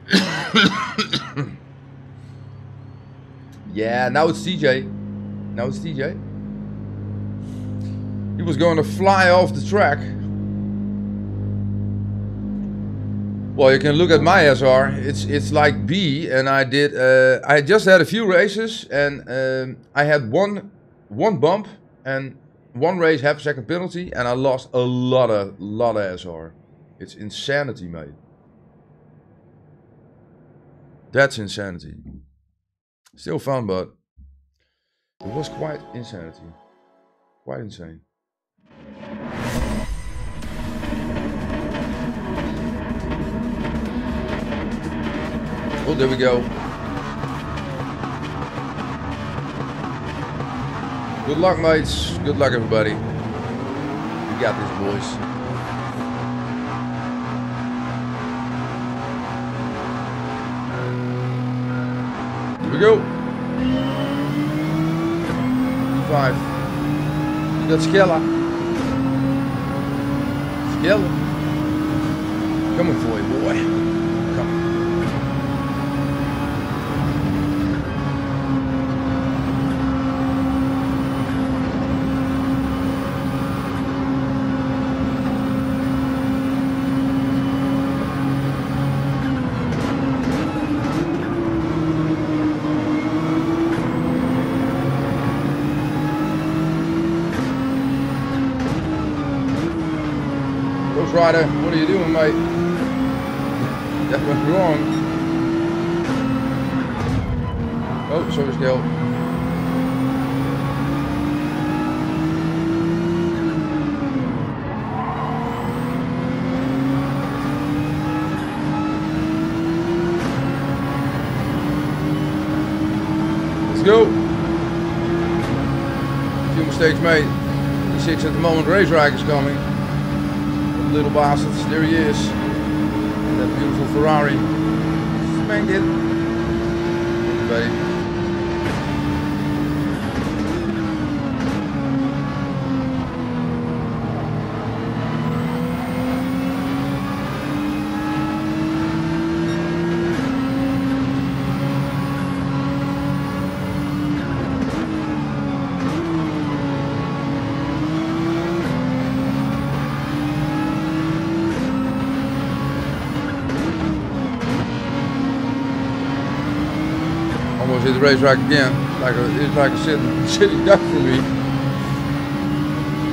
yeah, now it's TJ. Now it's TJ. Was going to fly off the track. Well, you can look at my SR. It's it's like B, and I did. Uh, I just had a few races, and um, I had one one bump and one race half a second penalty, and I lost a lot of lot of SR. It's insanity, mate. That's insanity. Still fun, but it was quite insanity. Quite insane. Oh, there we go. Good luck, mates. Good luck, everybody. We got this, boys. Here we go. Five. You got Skella. Skella. Coming for you, boy. Come. What are you doing, mate? That went wrong. Oh, sorry, Scale. Let's go. A few mistakes made. P6 at the moment, race rack is coming little bastards. There he is. That beautiful Ferrari. Spanked it. Buddy. The racetrack again. Like a, it's like a sitting, sitting duck for me.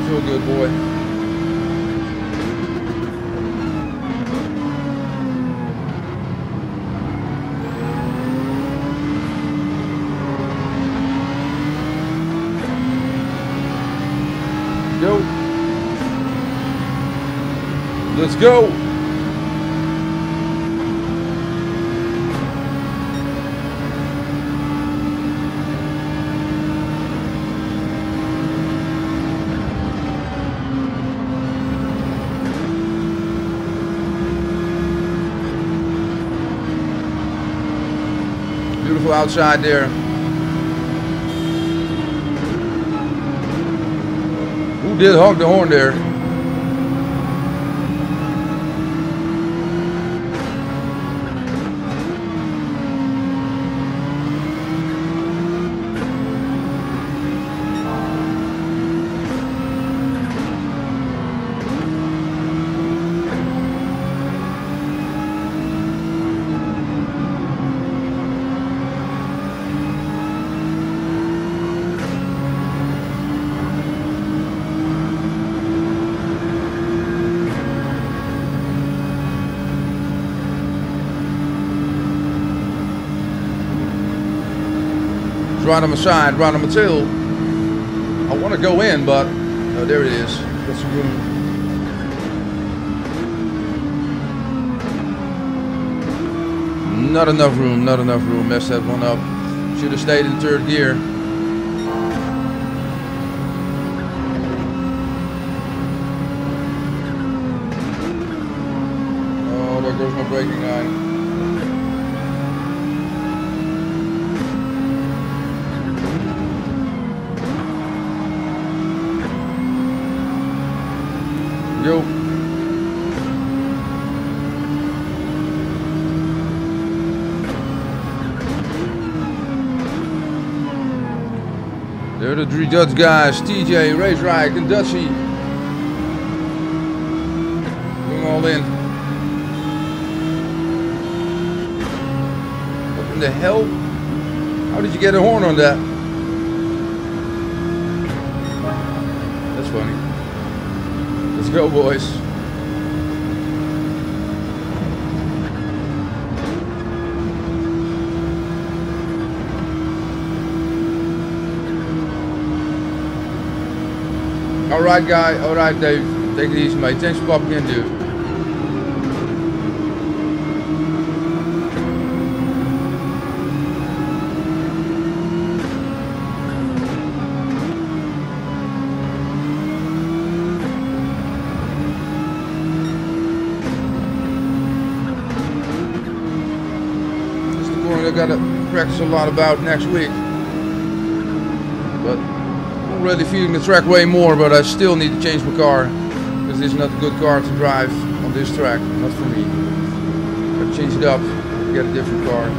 Feel good, boy. Let's go. Beautiful outside there. Who did honk the horn there? It's right on my side, right on my tail. I want to go in, but oh, there it is. Got some room. Not enough room, not enough room. Messed that one up. Should have stayed in third gear. Oh, there goes my braking line. Yo. They're the three Dutch guys, TJ, Race Ride, and Dutchy. Going all in. What in the hell? How did you get a horn on that? That's funny. Go, boys. Alright, guy. Alright, Dave. Take it easy, mate. Thanks for popping in, dude. This is the corner I gotta practice a lot about next week. But I'm already feeling the track way more, but I still need to change my car. Because this is not a good car to drive on this track, not for me. Gotta change it up, get a different car.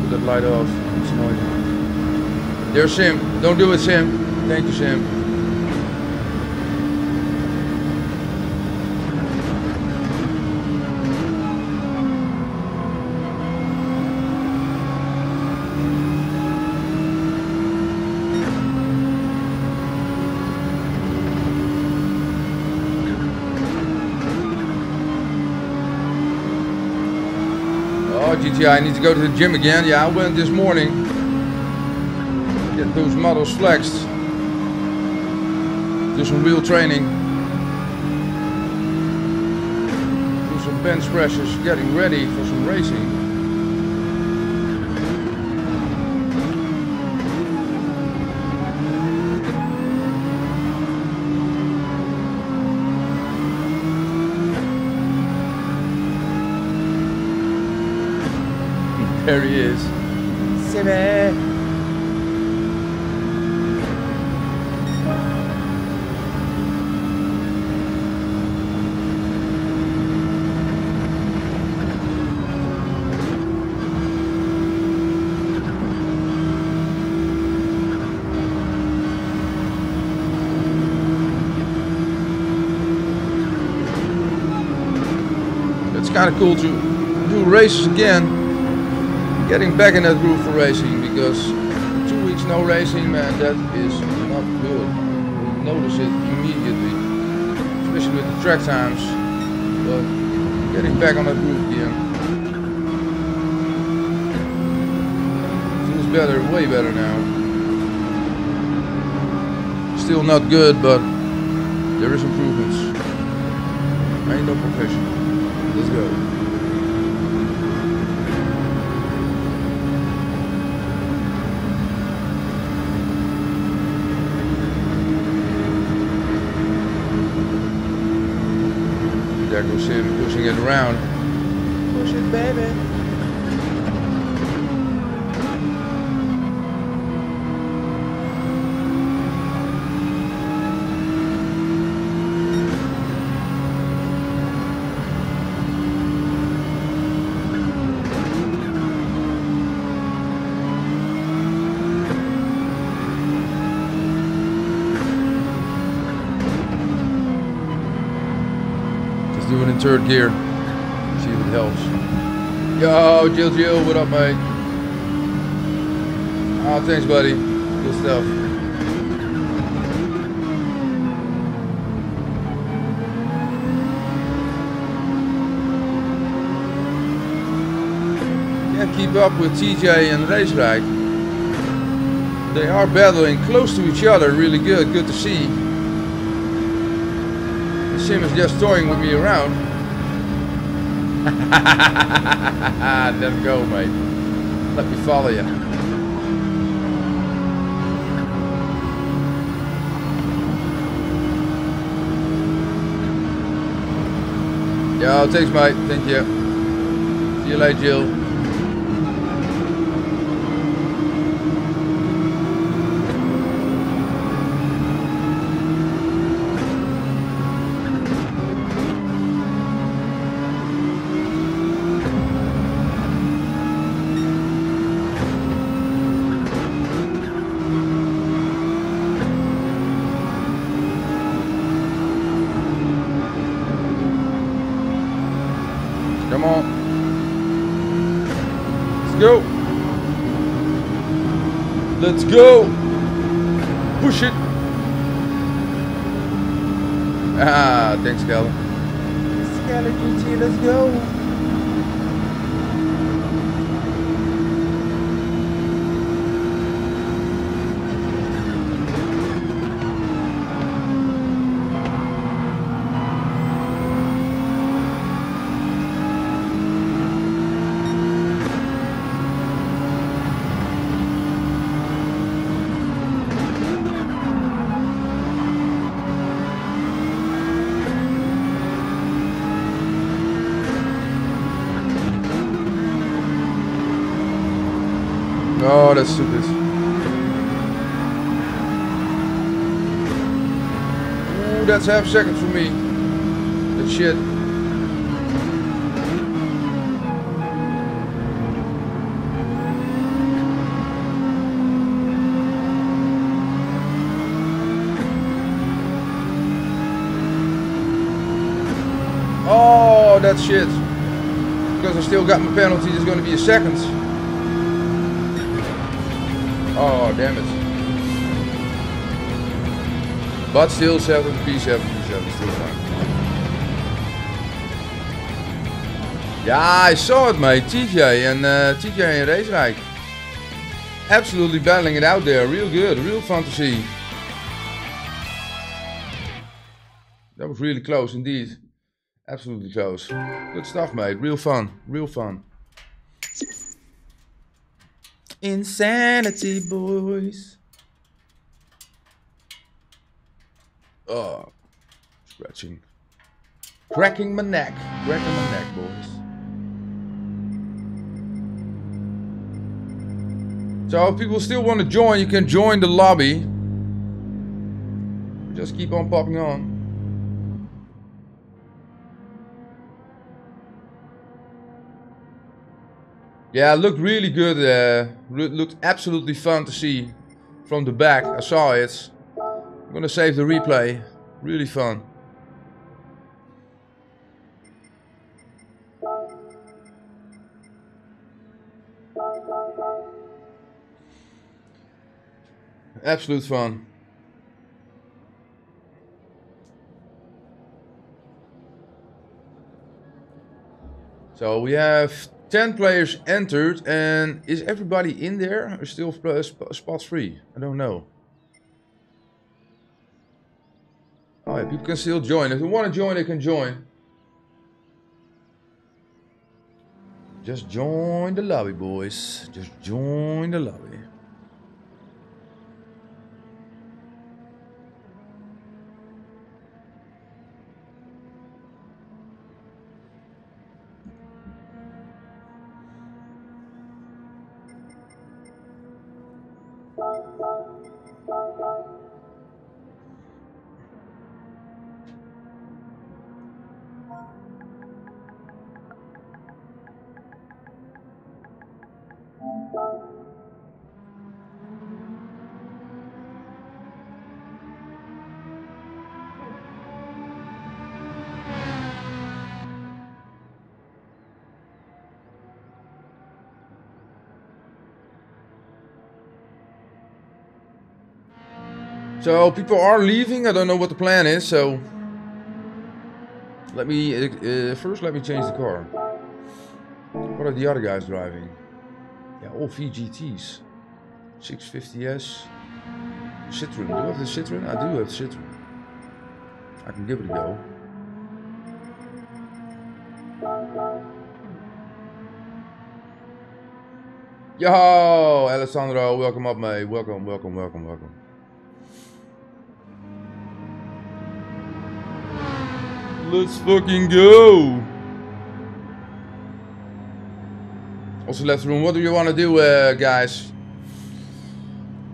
Put that light off, it's noisy. There's Sim, don't do it Sim. Thank you Sim. GTI, I need to go to the gym again. Yeah, I went this morning. Get those models flexed. Do some wheel training. Do some bench presses, getting ready for some racing. There he is. It's kind of cool to do races again. Getting back in that groove for racing because two weeks no racing, man, that is not good. You notice it immediately, especially with the track times. But getting back on that groove again feels better, way better now. Still not good, but there is improvements. I ain't no professional. Let's go. Goes him pushing it around. Push it, baby. Just do it in third gear. See if it helps. Yo, Jill Jill, what up, mate? Oh, thanks, buddy. Good stuff. Can't keep up with TJ and Racerijk. They are battling close to each other, really good, good to see. Sim is just toying with me around. Let go, mate. Let me follow you. Yo, thanks, mate. Thank you. See you later, Jill. Let's go. Push it. Ah, thanks, Calvin. Skeleton, let's go. Oh, let's do this. Ooh, half second for me. That shit. Oh, that shit. Because I still got my penalty, there's going to be a second. Oh, damn it. But still 7 P7 P7 still fine. Yeah, I saw it, mate. TJ and uh, TJ and Racerijk. Absolutely battling it out there. Real good. Real fun to see. That was really close indeed. Absolutely close. Good stuff, mate. Real fun. Real fun. Insanity, boys. Oh, Cracking my neck. Cracking my neck, boys. So if people still want to join, you can join the lobby. Just keep on popping on. Yeah, looked really good. Uh, looked absolutely fun to see from the back. I saw it. I'm gonna save the replay. Really fun. Absolute fun. So we have 10 players entered and is everybody in there still spots free? I don't know. Oh, people can still join. If they want to join, they can join. Just join the lobby, boys. Just join the lobby. So people are leaving. I don't know what the plan is. So let me uh, uh, first let me change the car. What are the other guys driving? Yeah, all VGTs. 650S. Citroen. Do I have the Citroen? I do have Citroen. I can give it a go. Yo, Alessandro, welcome up, mate. Welcome, welcome, welcome, welcome. Let's fucking go. Also left room. What do you want to do, uh, guys?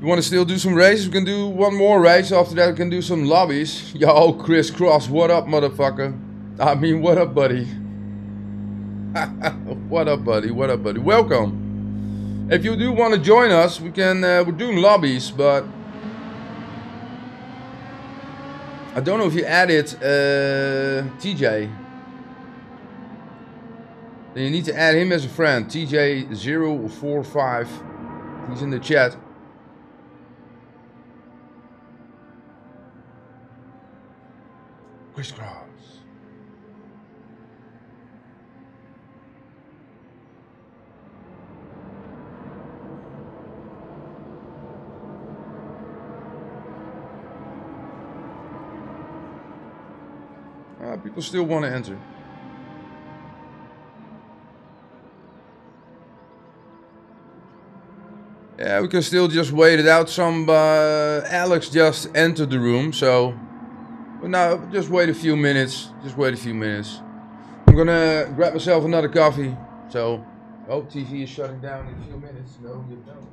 You want to still do some races? We can do one more race. After that, we can do some lobbies. Yo, Chris Cross, what up, motherfucker? I mean, what up, buddy? what up, buddy? What up, buddy? Welcome. If you do want to join us, we can. Uh, we're doing lobbies, but I don't know if you added uh, TJ. Then you need to add him as a friend. TJ045. He's in the chat. Crisscross. Uh, people still want to enter. Yeah, we can still just wait it out. Some uh, Alex just entered the room, so now just wait a few minutes. Just wait a few minutes. I'm gonna grab myself another coffee. So, oh, TV is shutting down in a few minutes. No, you don't.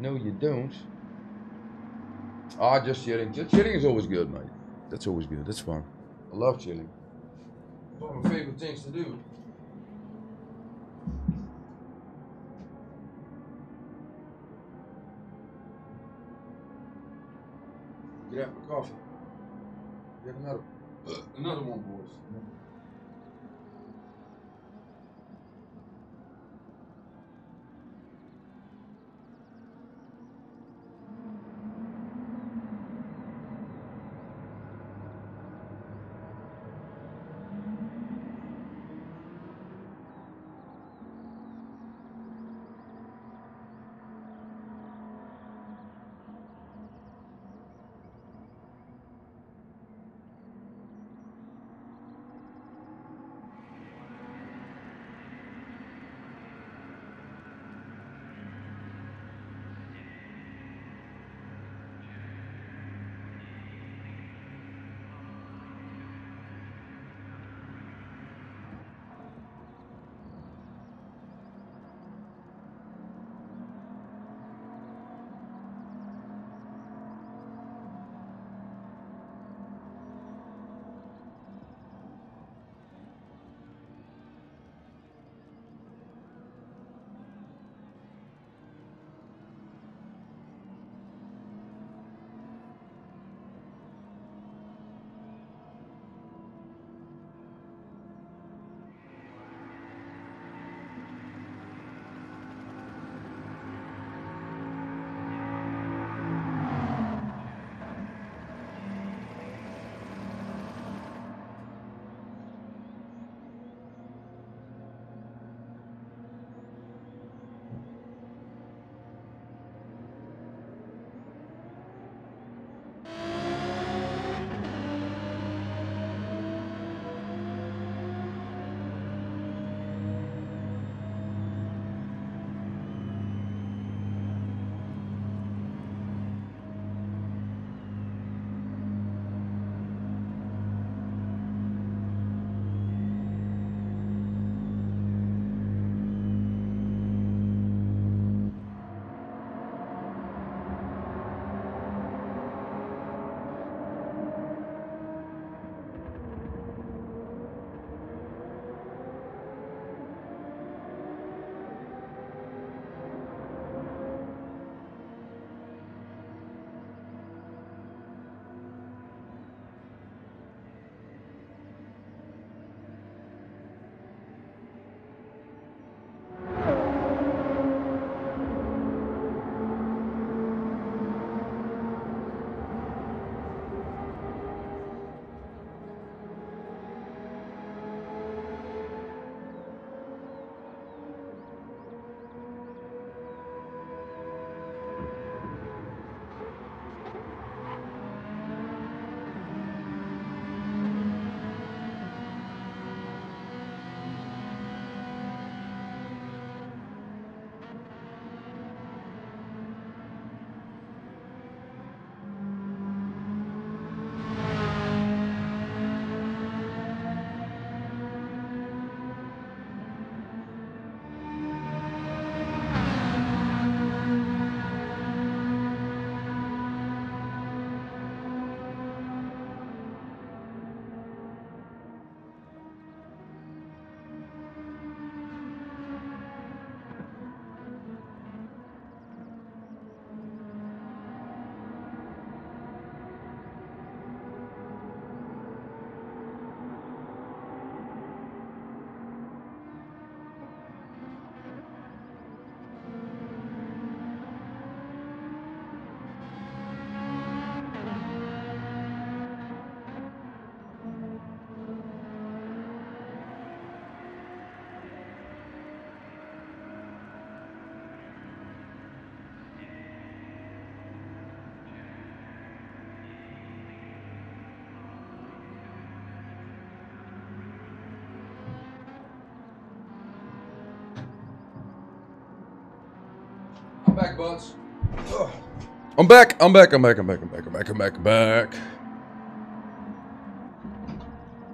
No, you don't. Ah, just chilling. Just chilling is always good, mate. That's always good. That's fun. I love chilling. One of my favorite things to do. Get out my coffee. Get another, another one, boys. Back. I'm back, I'm back, I'm back, I'm back, I'm back, I'm back, I'm back, I'm back.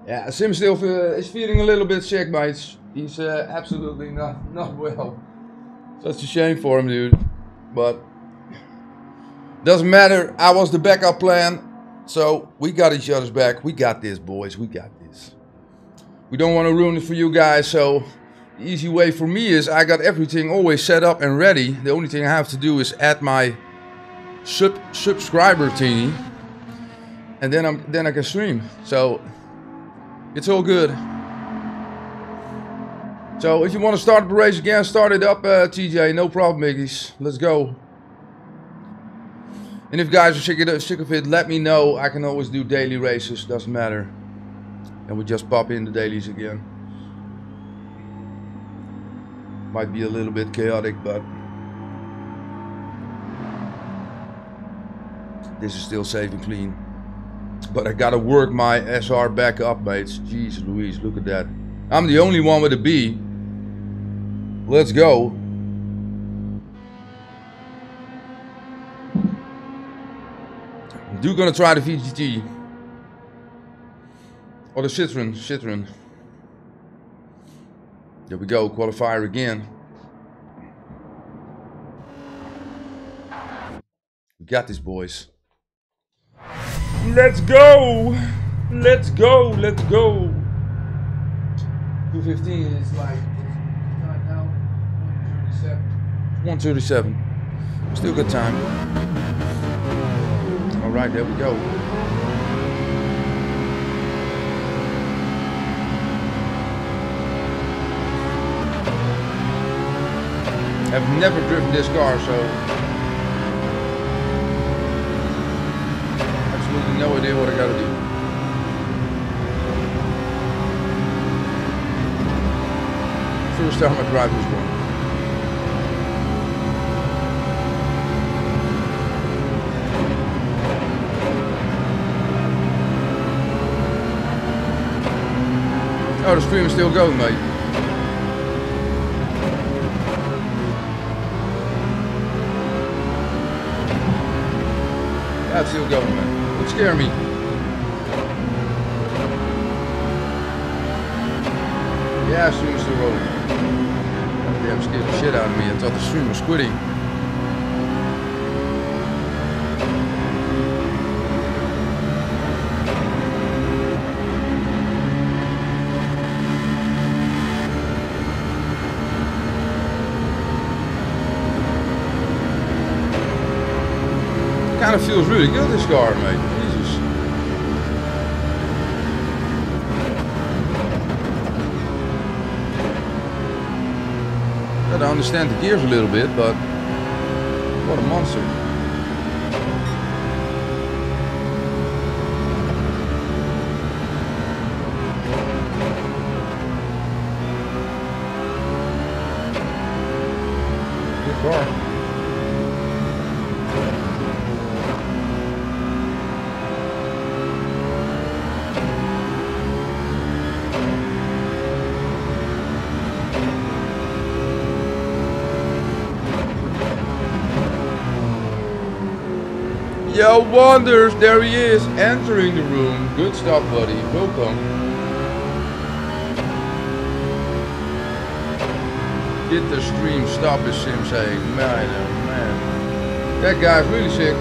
Yeah, Sim still uh, is feeling a little bit sick, mates. He's uh, absolutely not, not well. Such a shame for him, dude. But doesn't matter. I was the backup plan. So we got each other's back. We got this, boys. We got this. We don't want to ruin it for you guys. So easy way for me is I got everything always set up and ready. The only thing I have to do is add my sub subscriber thingy. And then I'm then I can stream. So it's all good. So if you want to start the race again, start it up, uh, TJ. No problem, Miggies. Let's go. And if guys are sick of, sick of it, let me know. I can always do daily races. Doesn't matter. And we just pop in the dailies again. Might be a little bit chaotic, but this is still safe and clean. But I gotta work my SR back up, mates. Jeez Louise, look at that. I'm the only one with a B. Let's go. Do gonna try the VGT. Or the Citroen, Citroen. There we go, qualifier again. We got this, boys. Let's go! Let's go, let's go! 215 is like, time now? 137. 137. Still good time. Alright, there we go. I've never driven this car, so absolutely no idea what I gotta do. First time I drive this one. Oh, the stream is still going, mate. Going, man. Don't scare me. Yeah, stream is still rolling. Damn, scared the shit out of me. I thought the stream was quitting. Feels really good, this car, mate. Jesus. Gotta understand the gears a little bit, but what a monster. Wonders, there he is, entering the room. Good stuff, buddy. Welcome. Did the stream stop, is Sim saying. Man, oh man. That guy's really sick.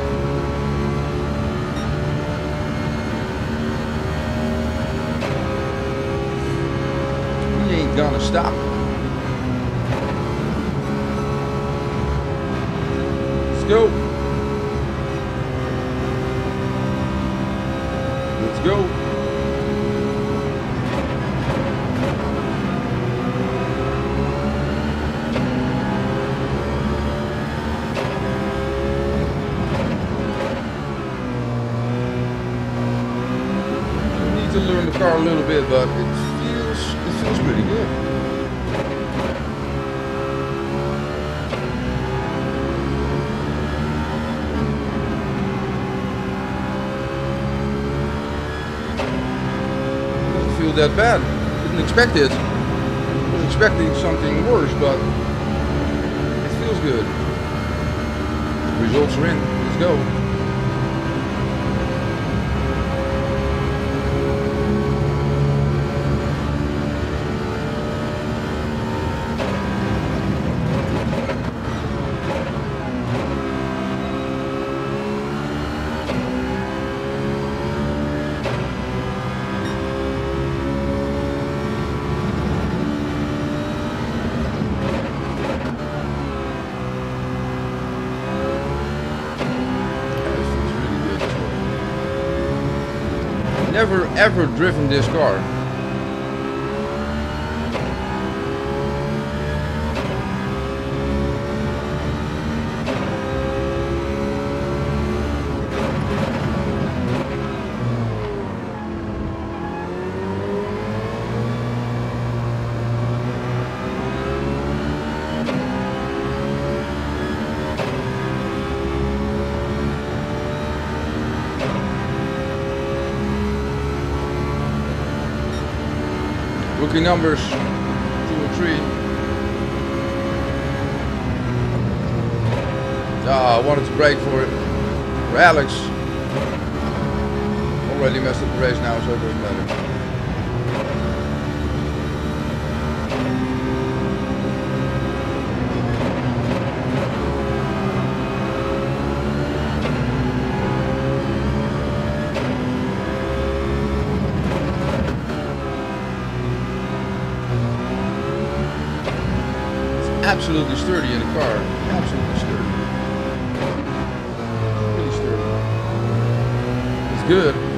He ain't gonna stop. Let's go. Let's go. Need to learn the car a little bit, but that bad. Didn't expect it. Was expecting something worse, but it feels good. Results are in. Let's go. Ever driven this car. Rookie numbers, two or three. Ah, I wanted to break for it. For Alex. Already messed up the race now, so it doesn't matter. Absolutely sturdy in the car. Absolutely sturdy. Really sturdy. It's good.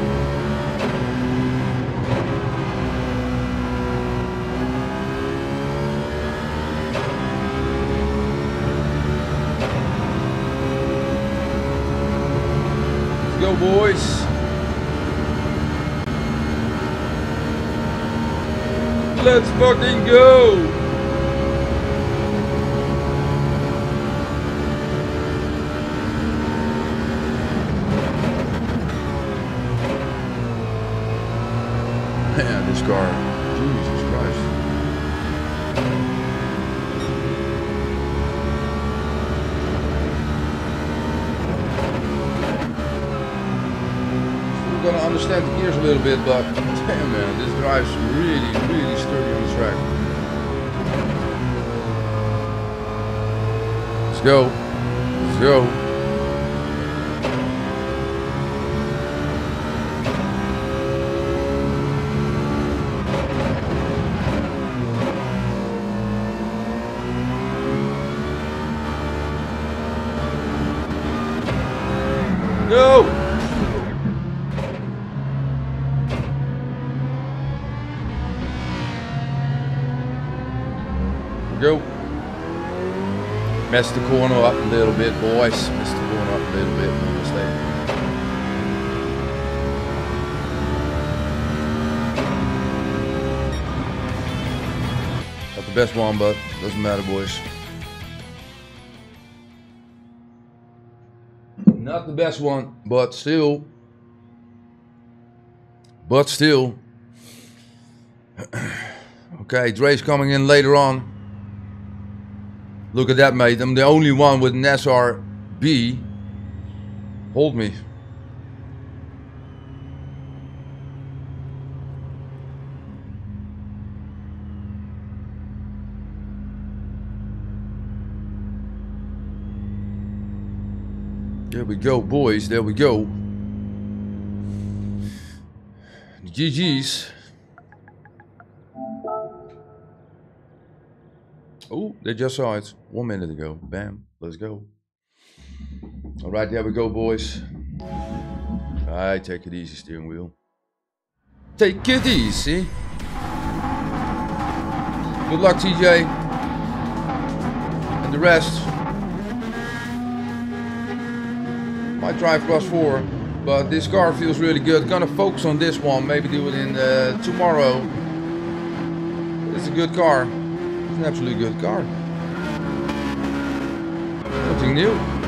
Bit, but damn man, this drives really, really sturdy on the track. Let's go. Let's go. Messed the corner up a little bit, boys. Messed the corner up a little bit. Mistake. Not the best one, but doesn't matter, boys. Not the best one, but still. But still. okay, Dre's coming in later on. Look at that, mate. I'm the only one with an SRB. Hold me. There we go, boys. There we go. GG's. Oh, they just saw it one minute ago. Bam. Let's go. All right, there we go, boys. All right, take it easy, steering wheel. Take it easy. Good luck, TJ. And the rest. Might drive 4, but this car feels really good. Gonna focus on this one, maybe do it in uh, tomorrow. It's a good car. It's an absolutely good car. Something new.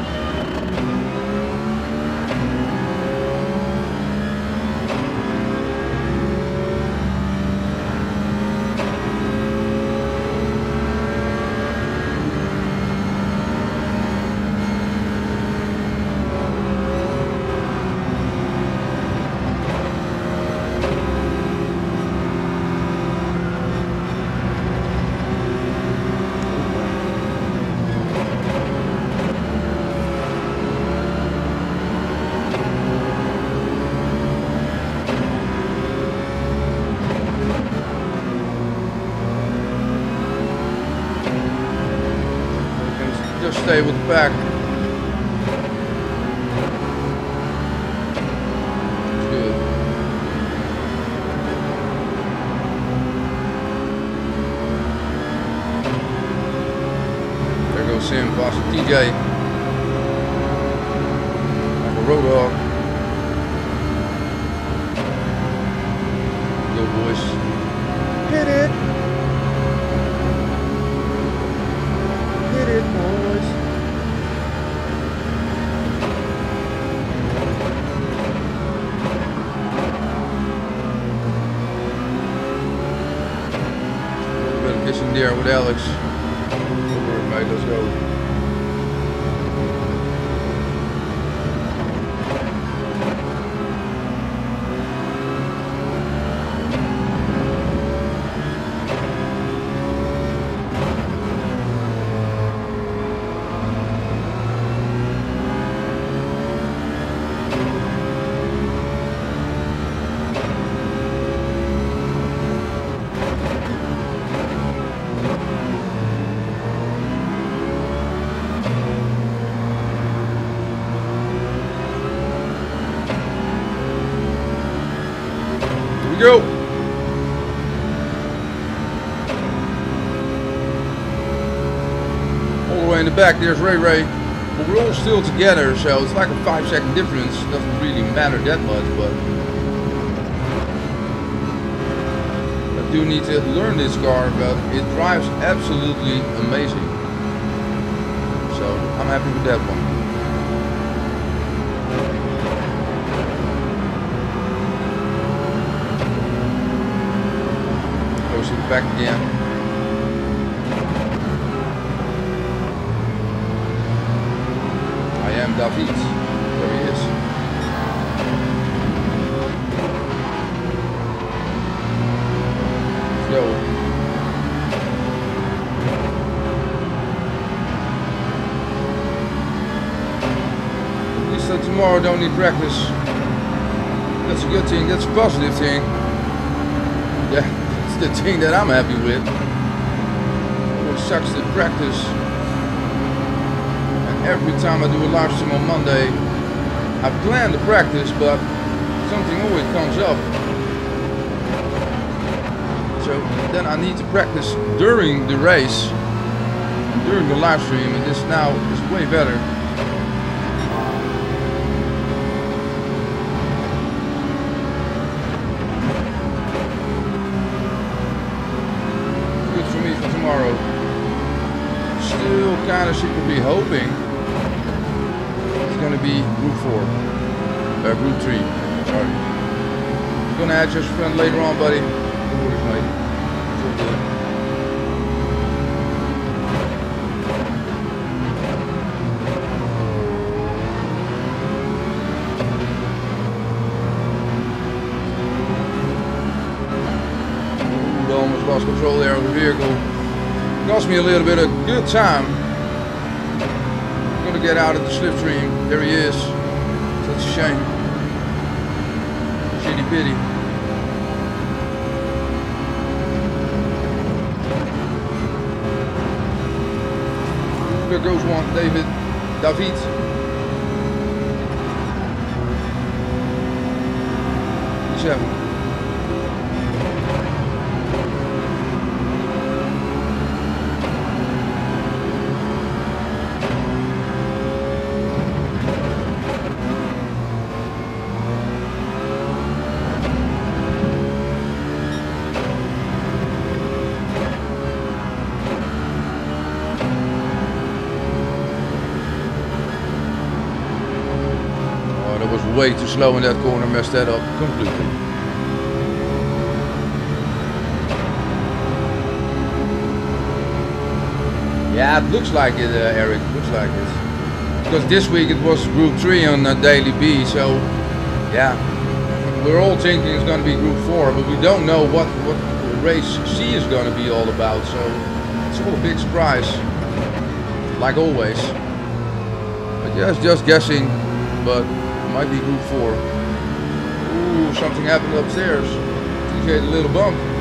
Back, there's Ray Ray. But we're all still together, so it's like a five second difference. Doesn't really matter that much, but I do need to learn this car, but it drives absolutely amazing. So I'm happy with that one. Back again. David. There he is. Let's. At least that tomorrow don't need practice. That's a good thing. That's a positive thing. Yeah, it's the thing that I'm happy with. It sucks to practice. Every time I do a live stream on Monday, I plan to practice, but something always comes up. So then I need to practice during the race, during the live stream, and this now is way better. Good for me for tomorrow. Still kind of secretly hoping it's gonna be group four, uh, group three. Sorry. Gonna add your friend later on, buddy. All good. Ooh, almost lost control there of the vehicle. Cost me a little bit of good time. Gonna get out of the slipstream. There he is. Such a shame. Shitty pity. There goes one, David. David. Seven. Way too slow in that corner, messed that up completely. Yeah, it looks like it, uh, Eric. Looks like it. Because this week it was Group 3 on uh, Daily B, so yeah. We're all thinking it's going to be Group 4, but we don't know what, what race C is going to be all about, so it's all a big surprise. Like always. But yeah, it's just guessing, but might be Group 4. Ooh, something happened upstairs. TJ had a little bump.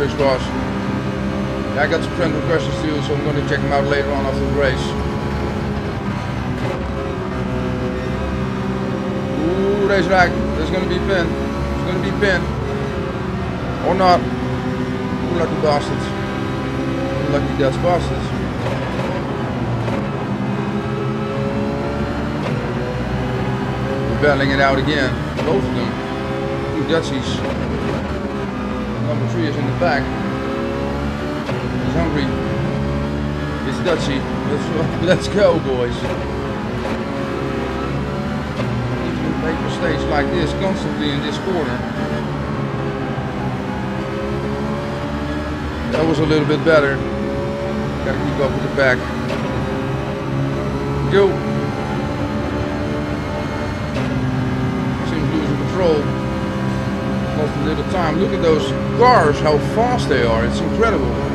Chris Ross. I got some friend requests too, so I'm going to check them out later on after the race. Ooh, race rack. There's going to be pin. There's going to be pin. Or not. Ooh, lucky bastards. Lucky Dutch bastards. We're battling it out again. Both of them. Two Dutchies. Three is in the back. He's hungry. It's Dutchy. Let's, let's go, boys. If you make like this constantly in this corner. That was a little bit better. Gotta keep up with the back. Go. Little time. Look at those cars, how fast they are. It's incredible.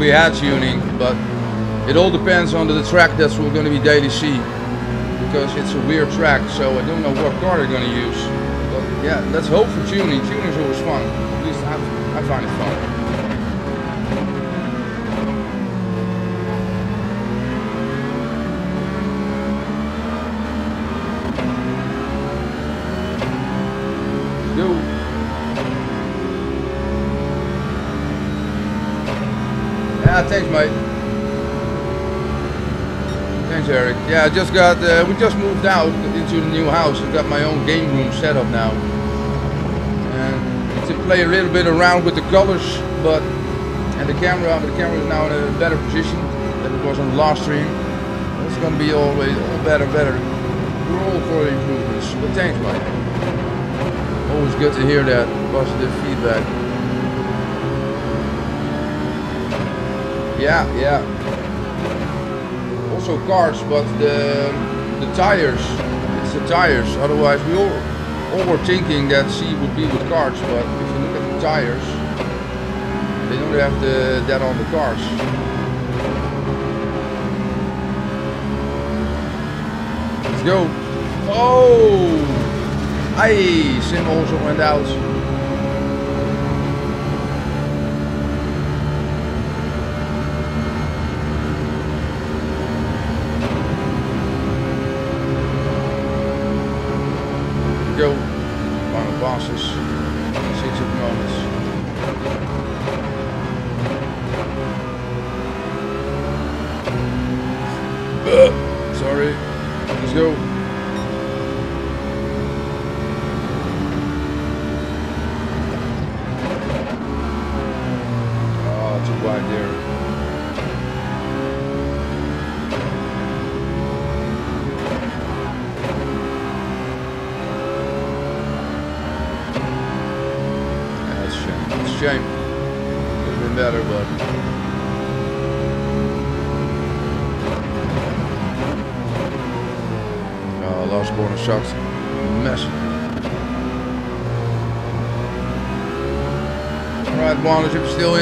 We had tuning, but it all depends on the track that we're going to be daily C. Because it's a weird track, so I don't know what car they're going to use. But yeah, let's hope for tuning. Tuning's always fun. At least I, I find it fun. Thanks, mate. Thanks, Eric. Yeah, I just got. Uh, we just moved out into the new house. I've got my own game room set up now, and to play a little bit around with the colors, but and the camera. But the camera is now in a better position than it was on the last stream. It's gonna be always all better, better. We're all for improvements. But thanks, mate. Always good to hear that positive feedback. Yeah, yeah. Also cars, but the the tires. It's the tires. Otherwise, we all, all were thinking that C would be with cars, but if you look at the tires, they don't have the that on the cars. Let's go. Oh! Aye, Sim also went out.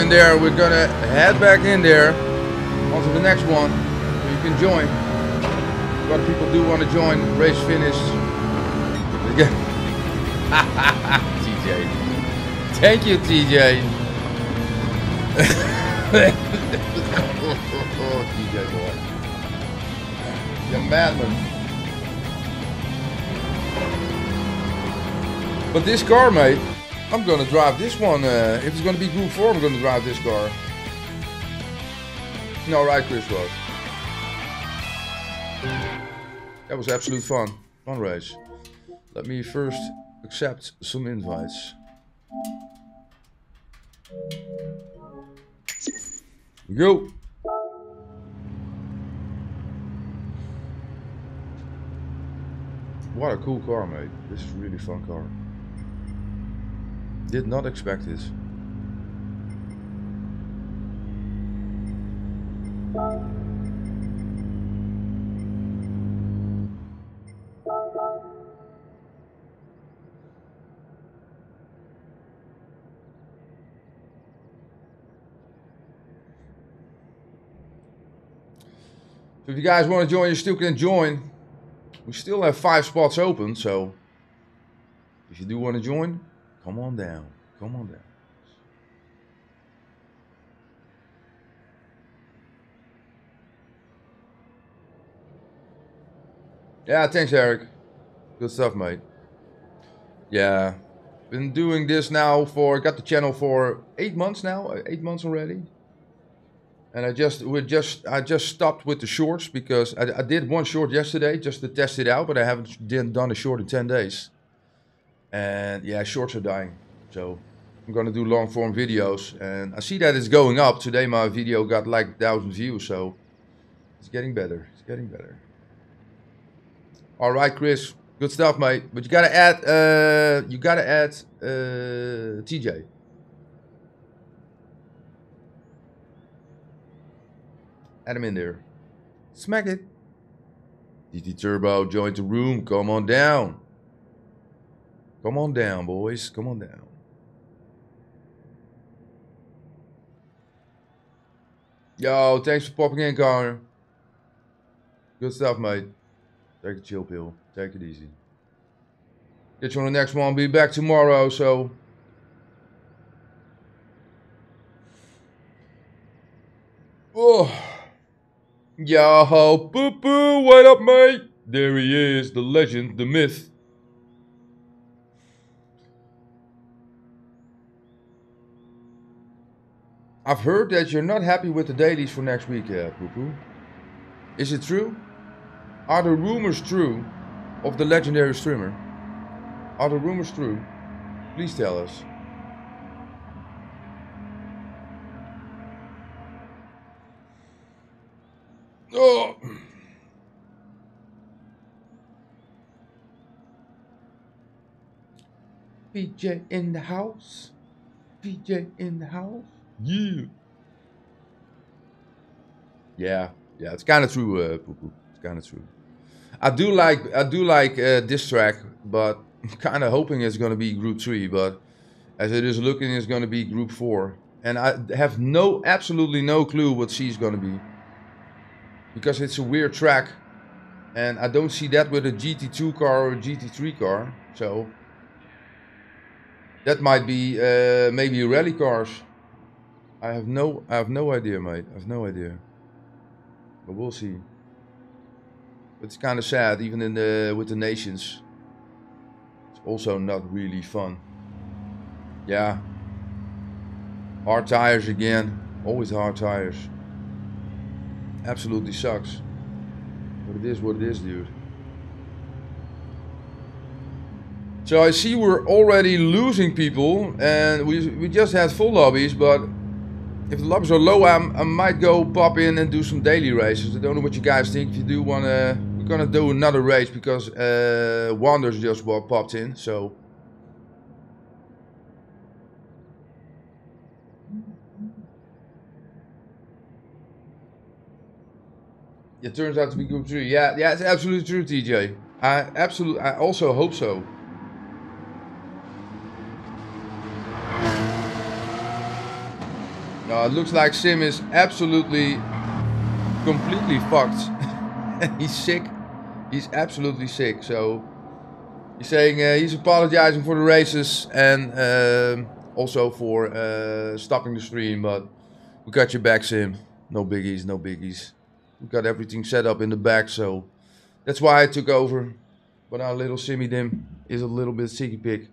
There, we're gonna head back in there onto the next one. You can join. A lot of people do want to join. Race finished. Again. TJ. Thank you, TJ. TJ boy. You're madman. But this car, mate, I'm gonna drive this one. Uh, if it's gonna be Group 4, I'm gonna drive this car. No, right, Chris Ross. That was absolute fun. Fun race. Let me first accept some invites. Go. What a cool car, mate. This is really fun car. Did not expect this. So if you guys want to join, you still can join. We still have five spots open, so if you do want to join, come on down. Come on down. Yeah, thanks, Eric. Good stuff, mate. Yeah, been doing this now for got the channel for eight months now, uh, eight months already. And I just we just I just stopped with the shorts because I, I did one short yesterday just to test it out, but I haven't done a short in ten days. And yeah, shorts are dying, so I'm gonna do long form videos, and I see that it's going up. Today my video got like thousand views, so it's getting better. It's getting better. All right, Chris, good stuff, mate. But you gotta add uh you gotta add uh TJ. Add him in there. Smack it. DT Turbo joined the room. Come on down. Come on down, boys. Come on down. Yo, thanks for popping in, Connor. Good stuff, mate. Take a chill pill. Take it easy. Get you on the next one. Be back tomorrow, so. Oh. Yo ho, boo boo, what up, mate? There he is, the legend, the myth. I've heard that you're not happy with the dailies for next week, uh, Poo Poo. Is it true? Are the rumors true of the legendary streamer? Are the rumors true? Please tell us. Oh. PJ in the house. PJ in the house. Yeah. Yeah, yeah, it's kind of true, uh. It's kind of true. I do like, I do like uh, this track, but I'm kind of hoping it's gonna be Group Three. But as it is looking, it's gonna be Group Four, and I have no, absolutely no clue what C is gonna be because it's a weird track, and I don't see that with a GT2 car or a GT3 car. So that might be uh, maybe rally cars. I have no, I have no idea, mate. I have no idea. But we'll see. But it's kind of sad, even in the with the nations. It's also not really fun. Yeah. Hard tires again. Always hard tires. Absolutely sucks. But it is what it is, dude. So I see we're already losing people, and we we just had full lobbies, but if the lobbies are low, I'm, I might go pop in and do some daily races. I don't know what you guys think. If you do wanna, we're gonna do another race because uh, Wanders just popped in. So it turns out to be group three. Yeah, yeah, it's absolutely true, TJ. I absolutely, I also hope so. No, it looks like Sim is absolutely, completely fucked. he's sick. He's absolutely sick. So he's saying uh, he's apologizing for the races and um also for uh, stopping the stream. But we got your back, Sim. No biggies, no biggies. We got everything set up in the back, so that's why I took over. But our little Simmy Dim is a little bit sicky pig.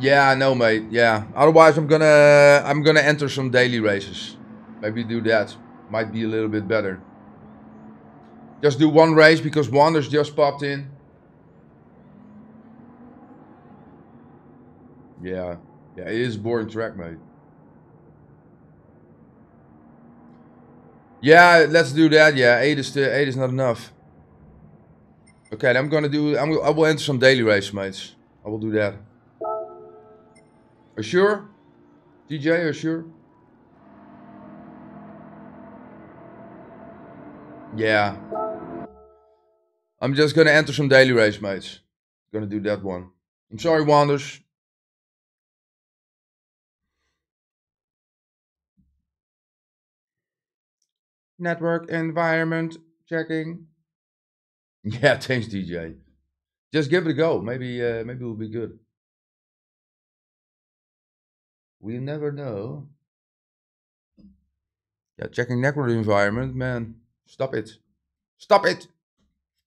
Yeah, I know, mate. Yeah. Otherwise, I'm gonna I'm gonna enter some daily races. Maybe do that. Might be a little bit better. Just do one race because Wanders just popped in. Yeah. Yeah, it is boring track, mate. Yeah, let's do that. Yeah, eight is eight is not enough. Okay, I'm gonna do. I'm, I will enter some daily race, mates. I will do that. Are you sure? DJ, are you sure? Yeah. I'm just gonna enter some daily race, mates. Gonna do that one. I'm sorry, Wanders. Network environment checking. Yeah, thanks, DJ. Just give it a go. Maybe, uh, maybe it'll be good. We never know. Yeah, checking network environment, man. Stop it. Stop it.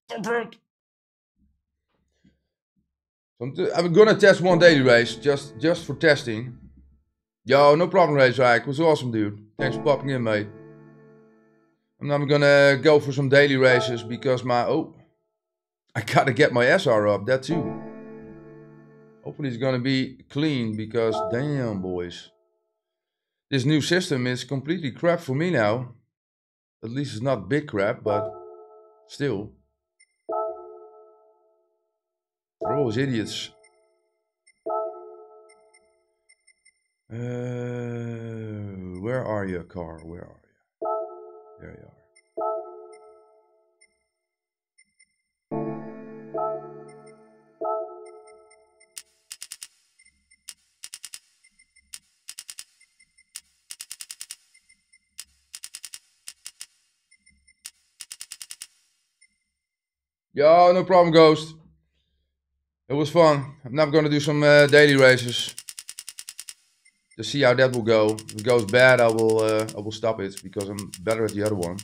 Stop it. I'm, t- I'm gonna test one daily race just just for testing. Yo, no problem, Race It was awesome, dude. Thanks for popping in, mate. And I'm gonna go for some daily races because my oh, I gotta get my SR up. That too. Hopefully it's gonna be clean because damn boys. This new system is completely crap for me now. At least it's not big crap, but still. They're always idiots. Uh, where are you, car? Where are you? There you are. Yo, no problem, Ghost. It was fun. I'm now going to do some uh, daily races to see how that will go. If it goes bad, I will uh, I will stop it because I'm better at the other one.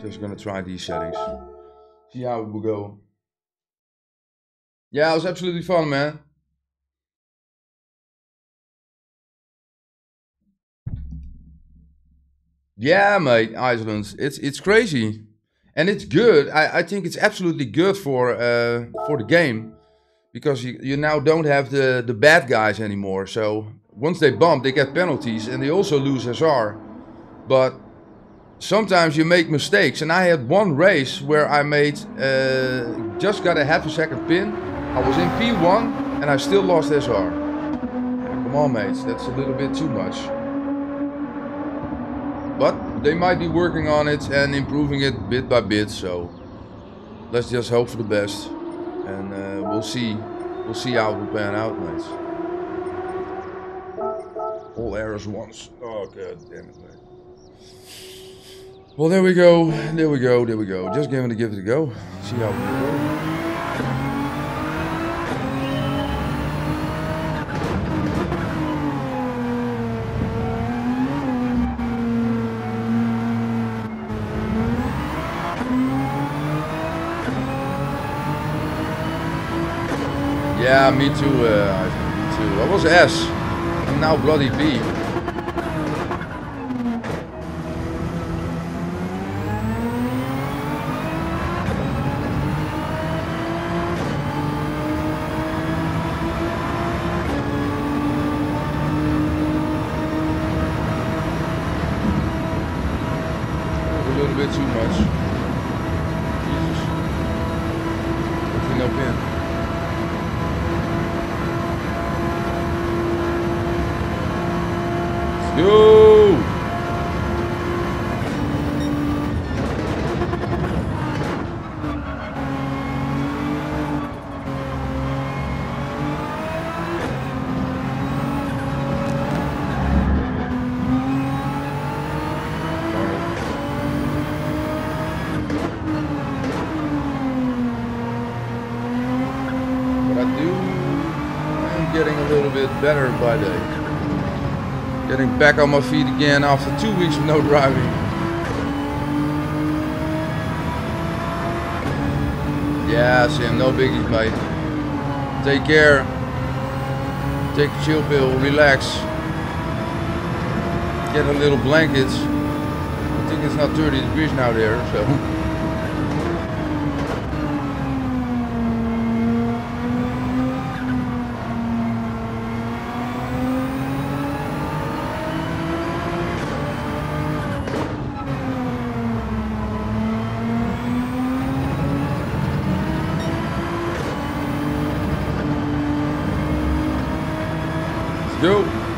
Just gonna try these settings. See how it will go. Yeah, it was absolutely fun, man. Yeah, mate, Iceland. It's it's crazy, and it's good. I, I think it's absolutely good for uh, for the game because you, you now don't have the the bad guys anymore. So once they bump, they get penalties, and they also lose SR. But sometimes you make mistakes, and I had one race where I made uh, just got a half a second pin. I was in P1 and I still lost SR. Come on, mates, that's a little bit too much. But they might be working on it and improving it bit by bit, so let's just hope for the best. And uh, we'll see. We'll see how it will pan out, mates. All errors once. Oh, god damn it, mate. Well, there we go. There we go. There we go. Just giving it, give it a go. See how will go. Me too, uh, too. I was S. I'm now bloody B. A little bit too much. Jesus. Hopefully no pin. Let's go! Darn it. But I do, I'm getting a little bit better by day. Getting back on my feet again after two weeks of no driving. Yeah, Sim, no biggies, mate. Take care. Take a chill pill, relax. Get a little blankets. I think it's not 30 degrees now there, so. Let's go.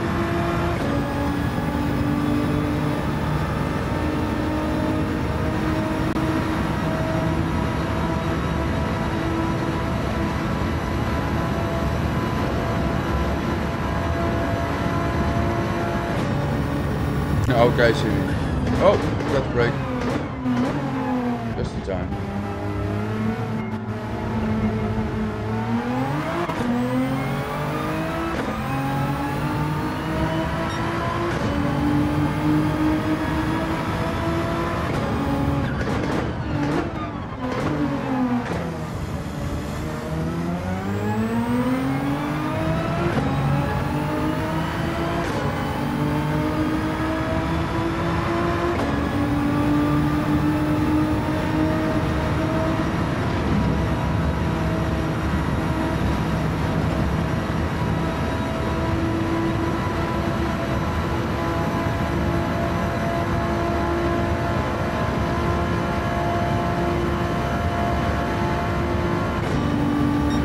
Okay, Siri. Oh, got the break. Just in time.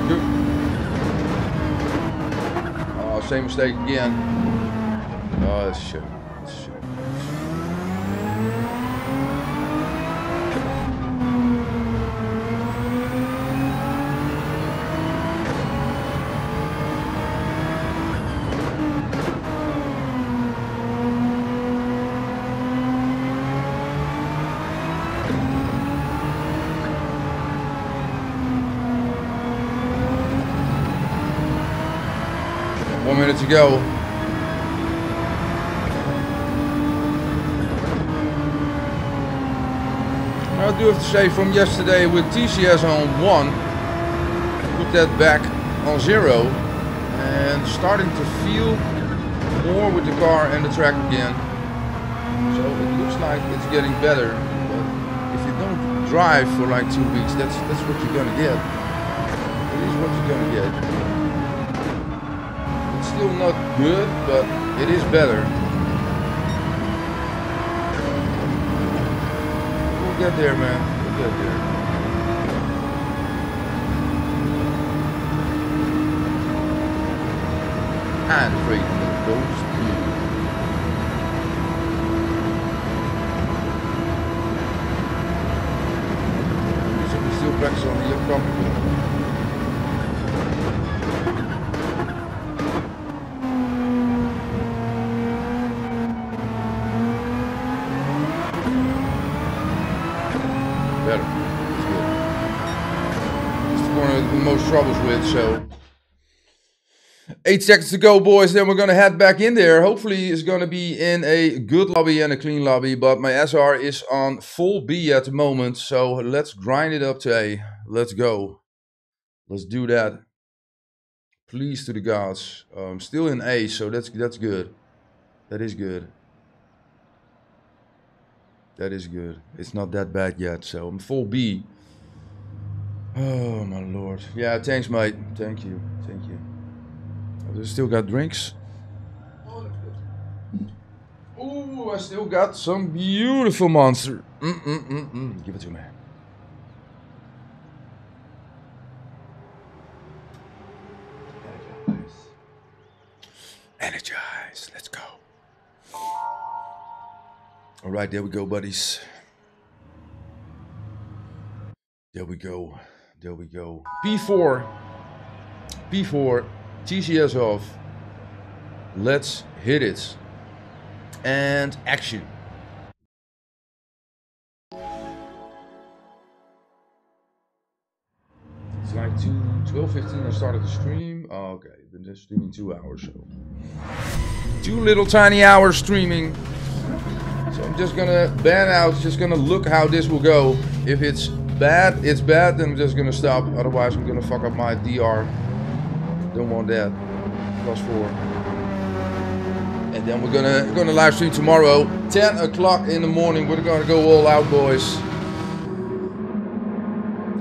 Good. Oh, same mistake again. Oh, that's shit. That's shit. One minute to go. I do have to say from yesterday with TCS on 1, put that back on 0 and starting to feel more with the car and the track again. So it looks like it's getting better. But if you don't drive for like two weeks, that's that's what you're gonna get. It is what you're gonna get. Still not good, but it is better. We'll get there, man. We'll get there. And of those So we still practice on the upcoming. With, so. Eight seconds to go, boys. Then we're gonna head back in there. Hopefully, it's gonna be in a good lobby and a clean lobby. But my SR is on full B at the moment, so let's grind it up to A. Let's go. Let's do that. Please to the gods. Um, I'm still in A, so that's that's good. That is good. That is good. It's not that bad yet, so I'm full B. Oh my lord. Yeah, thanks, mate. Thank you. Thank you. They still got drinks. Oh. Ooh, I still got some beautiful monster. Mm mm mm mm. Give it to me. Energize. Let's go. All right, there we go, buddies. There we go. There we go. P4. P4. TCS off. Let's hit it. And action. It's like 2, 12, 15 I started the stream. Oh, okay, been just streaming two hours so. two little tiny hours streaming. So I'm just gonna ban out, just gonna look how this will go. If it's bad, it's bad, then I'm just gonna stop. Otherwise, I'm gonna fuck up my DR. Don't want that. Plus four. And then we're gonna gonna live stream tomorrow, 10 o'clock in the morning. We're gonna go all out, boys.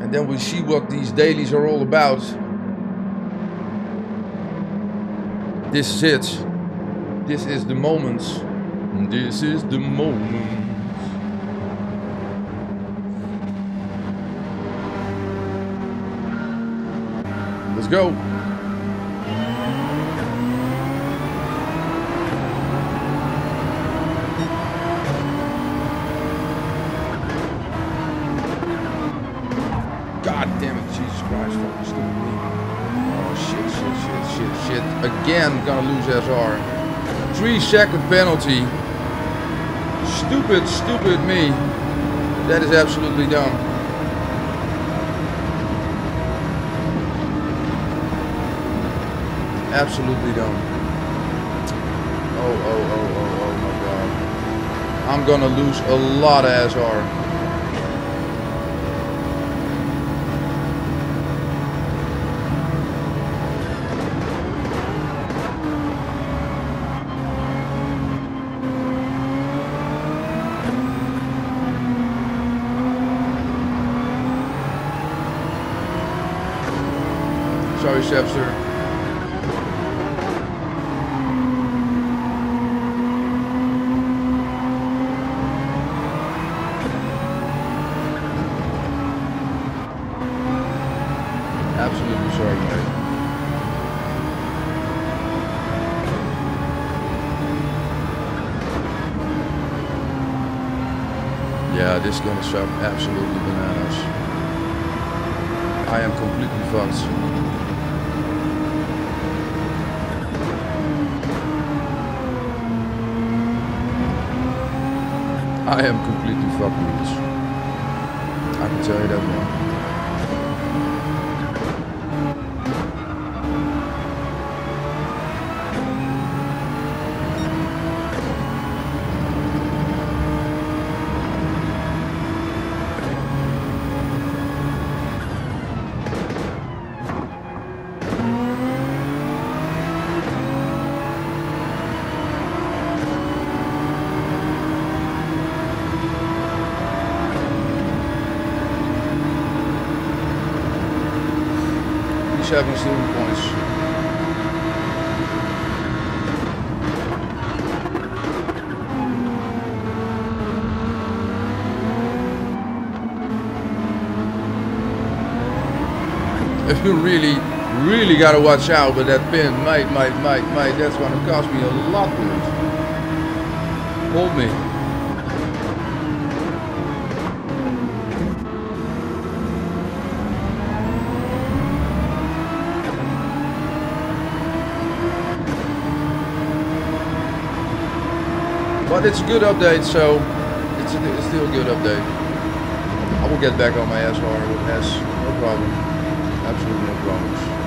And then we see what these dailies are all about. This is it. This is the moment. This is the moment. Let's go. God damn it, Jesus Christ, fucking stupid me. Oh shit, shit, shit, shit, shit. Again, gonna lose SR. Three second penalty. Stupid, stupid me. That is absolutely dumb. Absolutely dumb. Oh, oh, oh, oh, oh my god. I'm gonna lose a lot of SR. Sorry, Chefster. Absolutely sorry, mate. Yeah, this is gonna suck absolutely bananas. I am completely fucked. I am completely fucked with this. I can tell you that one. Seven student points. If you really, really gotta watch out with that pin, mate, mate, mate, mate, that's gonna cost me a lot, dude. Hold me. But it's a good update, so it's, a, it's still a good update. I will get back on my SR with S, no problem. Absolutely no problems.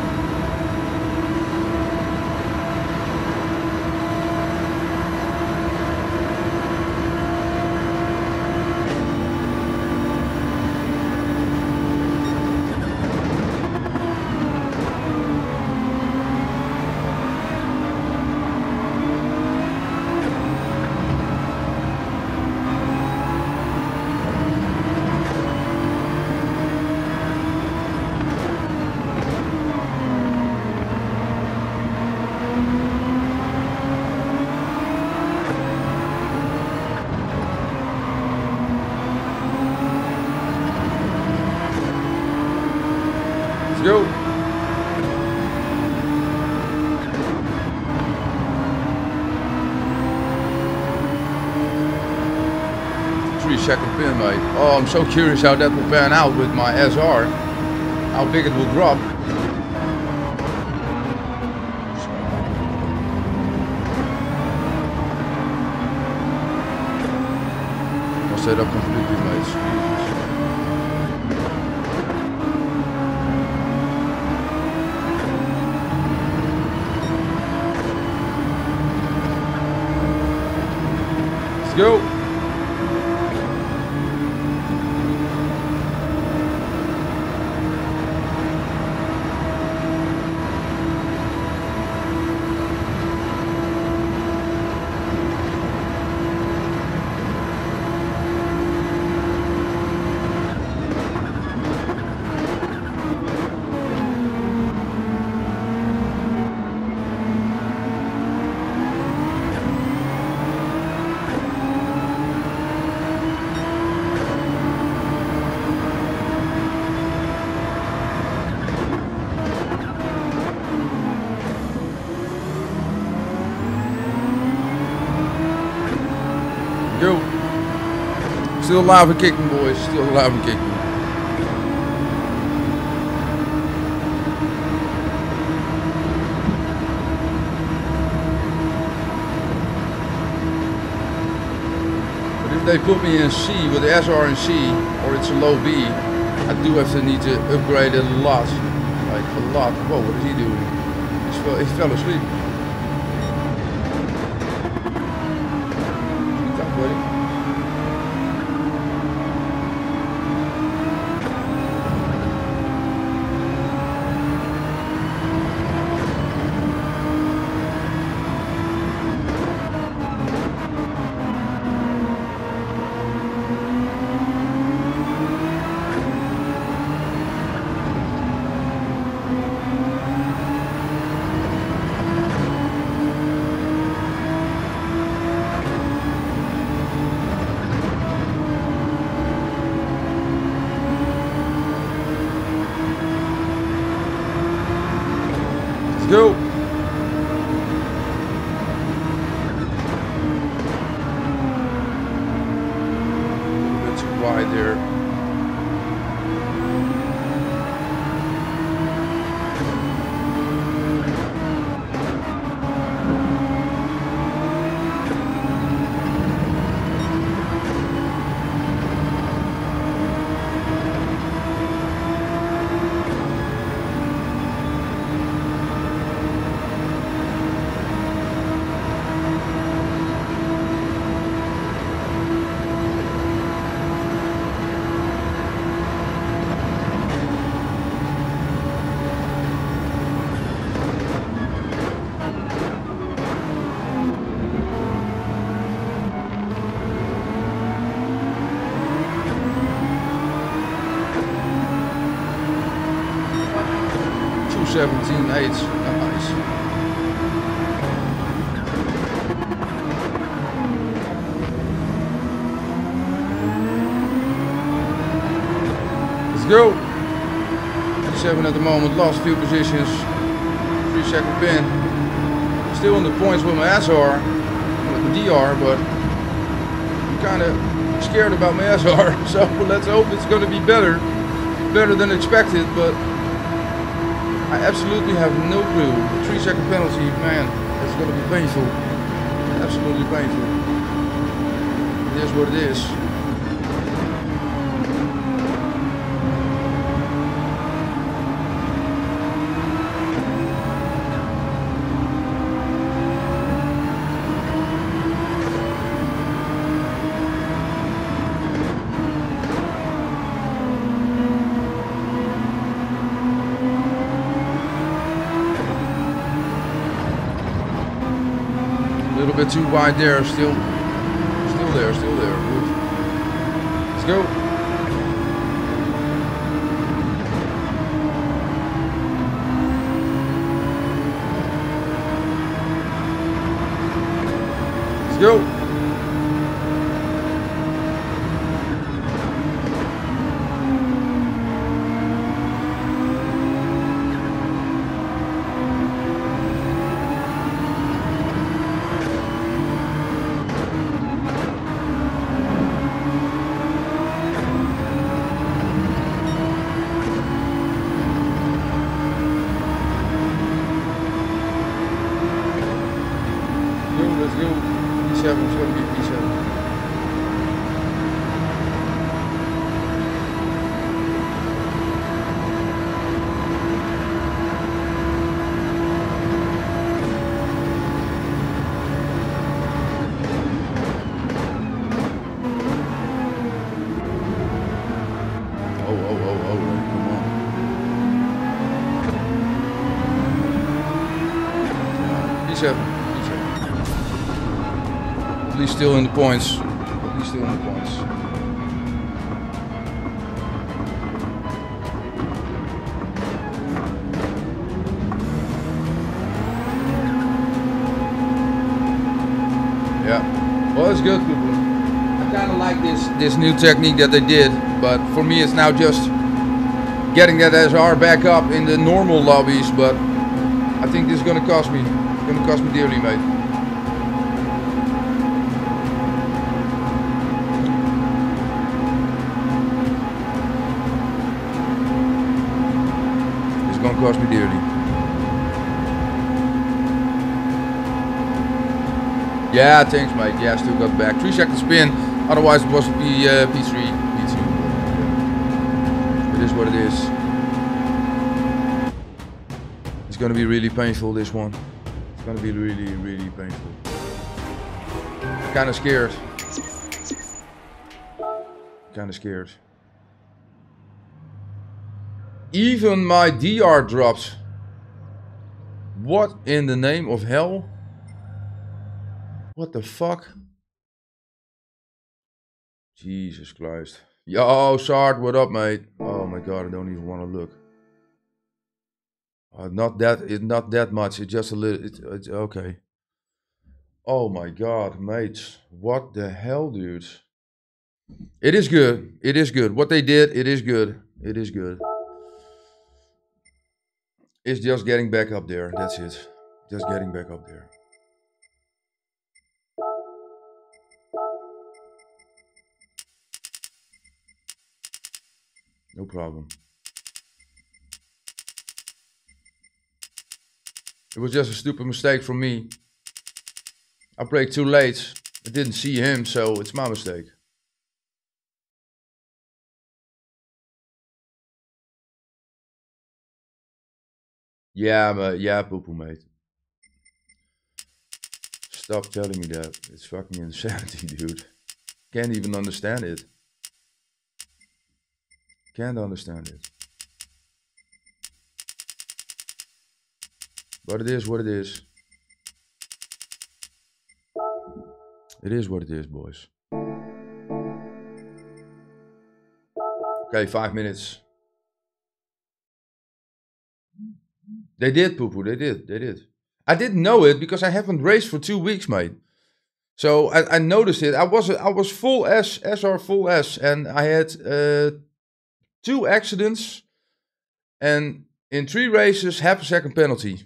Let's go. Three second pin, mate. Oh, I'm so curious how that will pan out with my SR. How big it will drop. I'll set up completely. Jesus. go. Go. Still alive and kicking, boys. Still alive and kicking. But if they put me in C with the SR and C, or it's a low B, I do have to need to upgrade it a lot. Like a lot. Whoa, what is he doing? He fell asleep. Moment. Lost few positions. Three second pin. Still in the points with my SR, with the DR, but I'm kind of scared about my SR. So let's hope it's going to be better, better than expected. But I absolutely have no clue. The three second penalty, man, that's going to be painful. Absolutely painful. It is what it is. Too wide there, still, still there, still there. Let's go let's go. P7 is going to be P7. hopefully still in the points. Points. Yeah. Well, it's good, people. I kind of like this this new technique that they did, but for me, it's now just getting that SR back up in the normal lobbies. But I think this is gonna cost me, gonna cost me dearly, mate. Me dearly. Yeah, thanks, mate. Yeah, still got back. Three seconds spin. Otherwise, it was P, uh, P3, P2. It is what it is. It's gonna be really painful, this one. It's gonna be really, really painful. Kinda scared. Kinda scared. Even my DR drops. What in the name of hell? What the fuck? Jesus Christ. Yo, Sard, what up, mate? Oh my god, I don't even want to look. Uh, not that, it, not that much. It's just a little. It, it's okay. Oh my god, mates. What the hell, dude? It is good. It is good. What they did, it is good. It is good. It's just getting back up there. That's it. Just getting back up there. No problem. It was just a stupid mistake from me. I played too late. I didn't see him, so it's my mistake. Yeah, but yeah, poo mate. Stop telling me that. It's fucking insanity, dude. Can't even understand it. Can't understand it. But it is what it is. It is what it is, boys. Okay, five minutes. They did, poo poo. They did. They did. I didn't know it because I haven't raced for two weeks, mate. So I, I noticed it. I was I was full S, SR full S, and I had uh, two accidents, and in three races, half a second penalty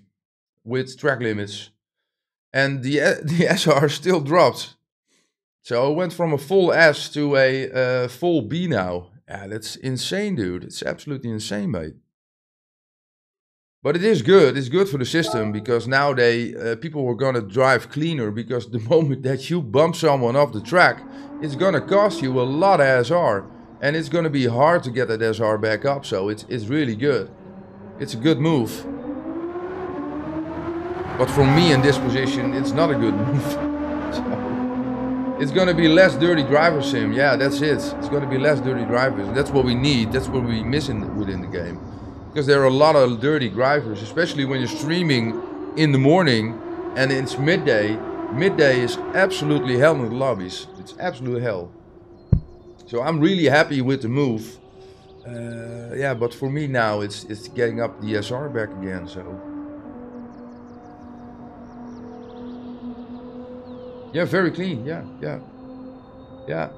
with track limits, and the the SR still dropped. So I went from a full S to a uh, full B now. Yeah, that's insane, dude. It's absolutely insane, mate. But it is good. It's good for the system because now they uh, people were gonna drive cleaner because the moment that you bump someone off the track, it's gonna cost you a lot of SR, and it's gonna be hard to get that SR back up. So it's it's really good. It's a good move. But for me in this position, it's not a good move. so it's gonna be less dirty driver sim. Yeah, that's it. It's gonna be less dirty drivers. That's what we need. That's what we missing within the game because there are a lot of dirty drivers, especially when you're streaming in the morning and it's midday. Midday is absolutely hell in the lobbies. It's absolute hell. So I'm really happy with the move. Uh, yeah, but for me now, it's it's getting up the SR back again. So yeah, very clean. Yeah, yeah, yeah.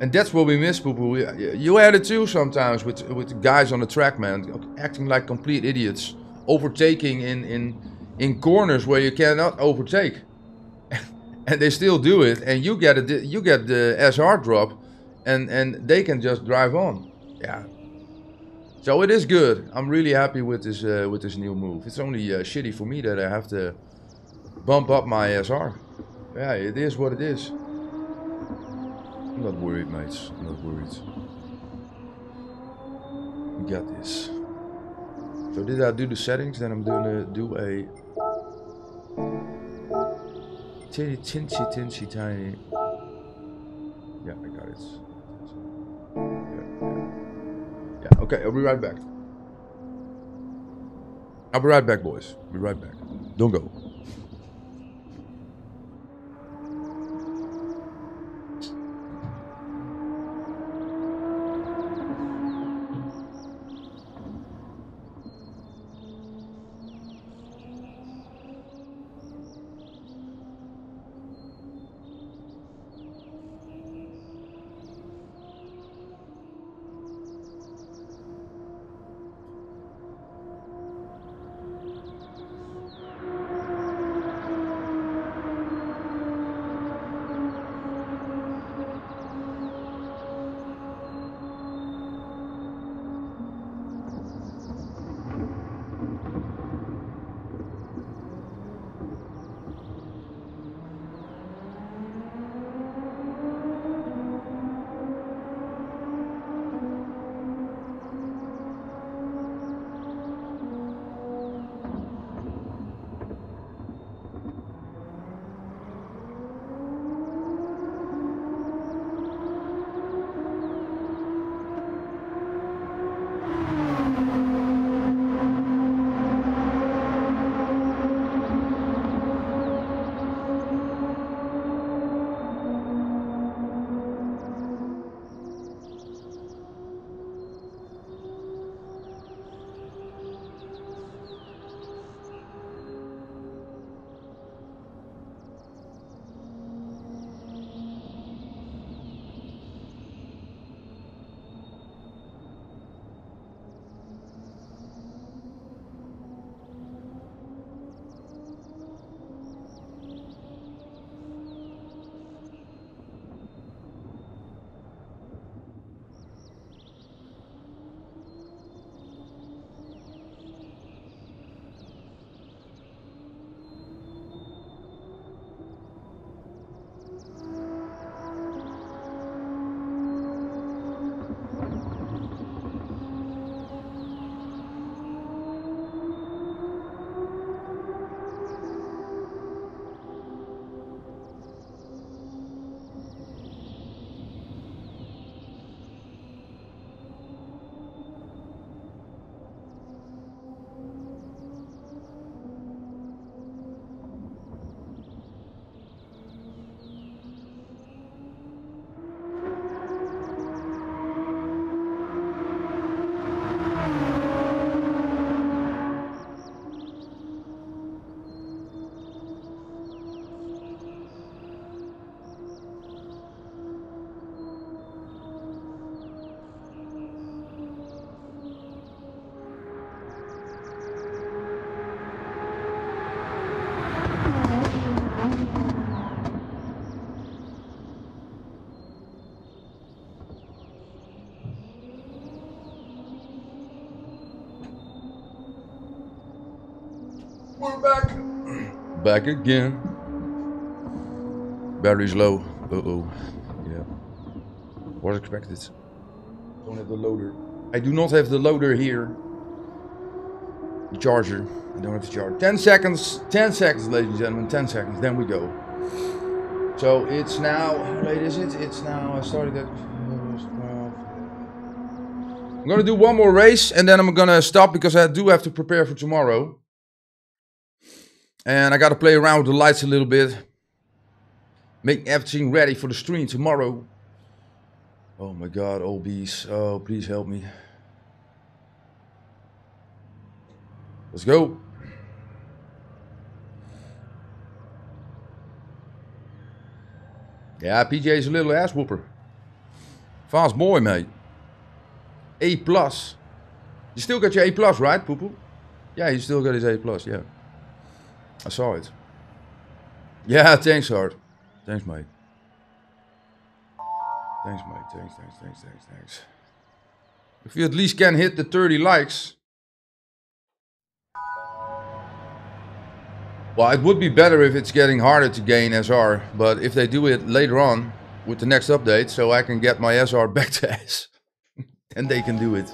And that's what we miss, people. You had it too sometimes with with guys on the track, man, acting like complete idiots, overtaking in in in corners where you cannot overtake, and they still do it, and you get it. You get the SR drop, and and they can just drive on. Yeah. So it is good. I'm really happy with this uh, with this new move. It's only uh, shitty for me that I have to bump up my SR. Yeah, it is what it is. I'm not worried, mates. I'm not worried. We got this. So did I do the settings? Then I'm gonna do a tiny, tinsy, tinsy, tiny. Yeah, I got it. Yeah, okay, I'll be right back. I'll be right back, boys. Be right back. Don't go. Back again. Battery's low. Uh-oh. Yeah. Was expected. Don't have the loader. I do not have the loader here. The charger. I don't have the charger. 10 seconds. 10 seconds, ladies and gentlemen. 10 seconds. Then we go. So it's now, how late is it? It's now, I started at I'm gonna do one more race and then I'm gonna stop because I do have to prepare for tomorrow. And I gotta play around with the lights a little bit. Make everything ready for the stream tomorrow. Oh my god, bees. Oh, please help me. Let's go. Yeah, PJ's a little ass whooper. Fast boy, mate. A plus. You still got your A plus, right, poo poo? Yeah, you still got his A plus, yeah. I saw it. Yeah, thanks, Hart. Thanks, mate. Thanks, mate. Thanks, thanks, thanks, thanks, thanks. If you at least can hit the 30 likes. Well, it would be better if it's getting harder to gain SR, but if they do it later on with the next update, so I can get my SR back to S, and they can do it.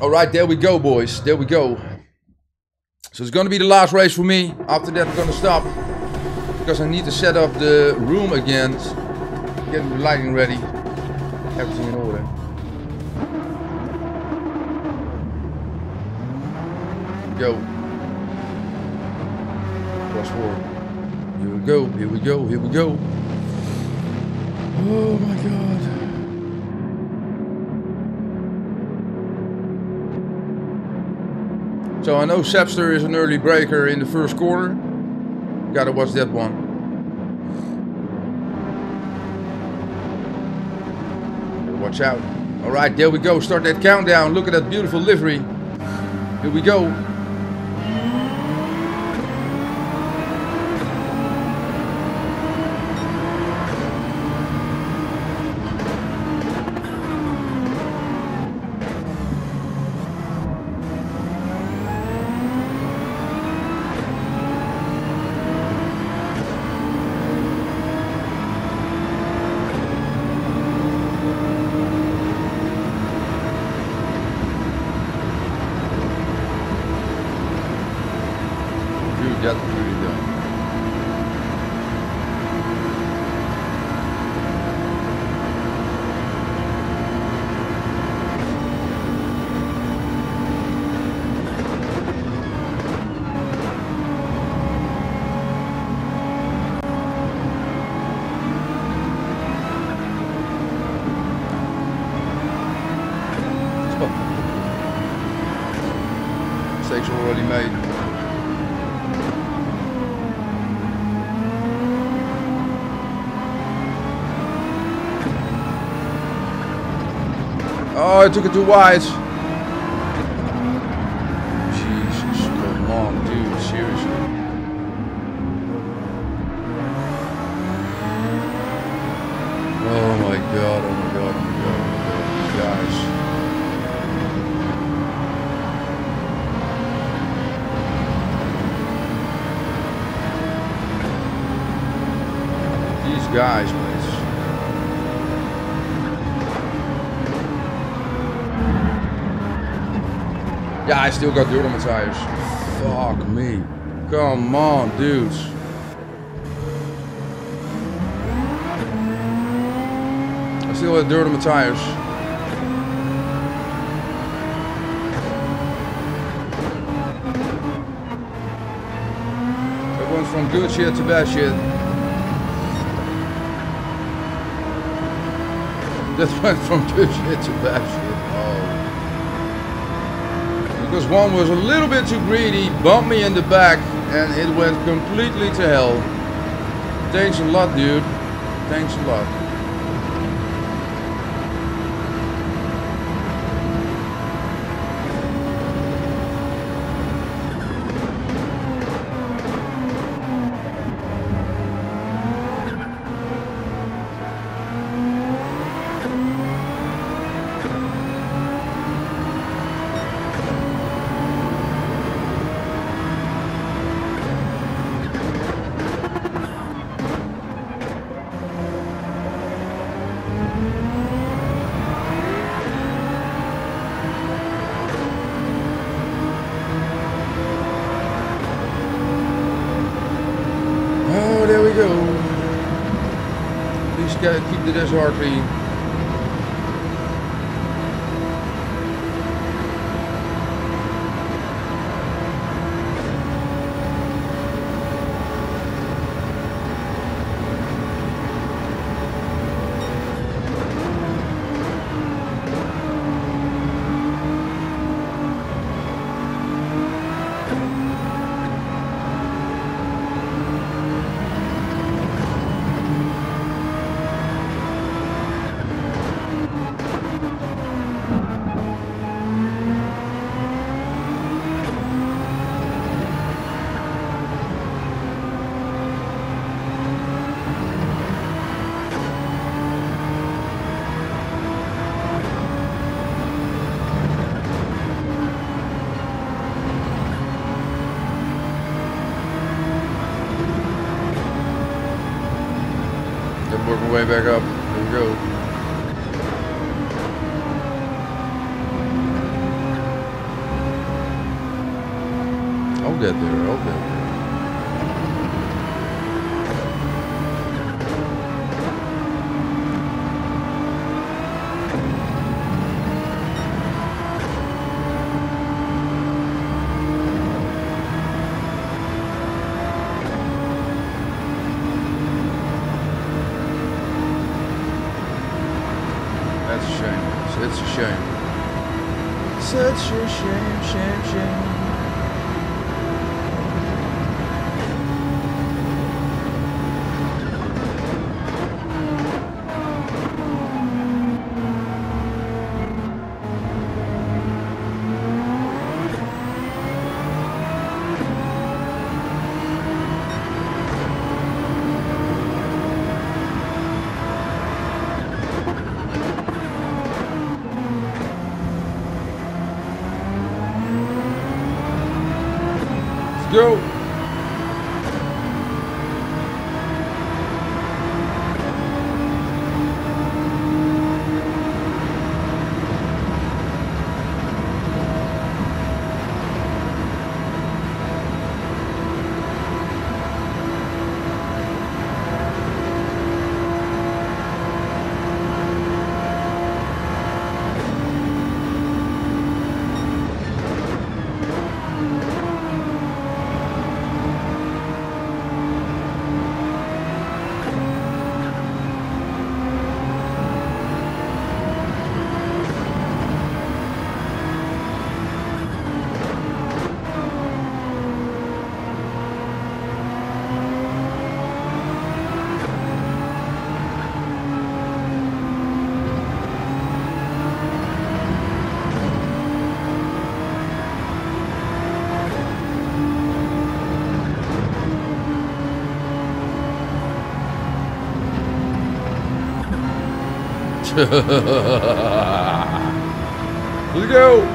All right, there we go, boys. There we go. So it's going to be the last race for me. After that, I'm going to stop because I need to set up the room again, get the lighting ready, everything in order. Go. Four. Here we go, here we go, here we go. Oh my god. So I know Sepster is an early breaker in the first quarter. Gotta watch that one. Watch out. Alright, there we go. Start that countdown. Look at that beautiful livery. Here we go. Dude, that's really done. Mistakes already made. Oh, I took it too wide. Jesus, come on, dude, seriously. Oh my god, oh my god, oh my god, oh my god, guys. These guys, please. Yeah, I still got dirt on my tires. Fuck me. Come on, dudes. I still have dirt on my tires. That went from good shit to bad shit. That went from good shit to bad shit. Because one was a little bit too greedy, bumped me in the back, and it went completely to hell. Thanks a lot, dude. Thanks a lot. Get, keep Let's go.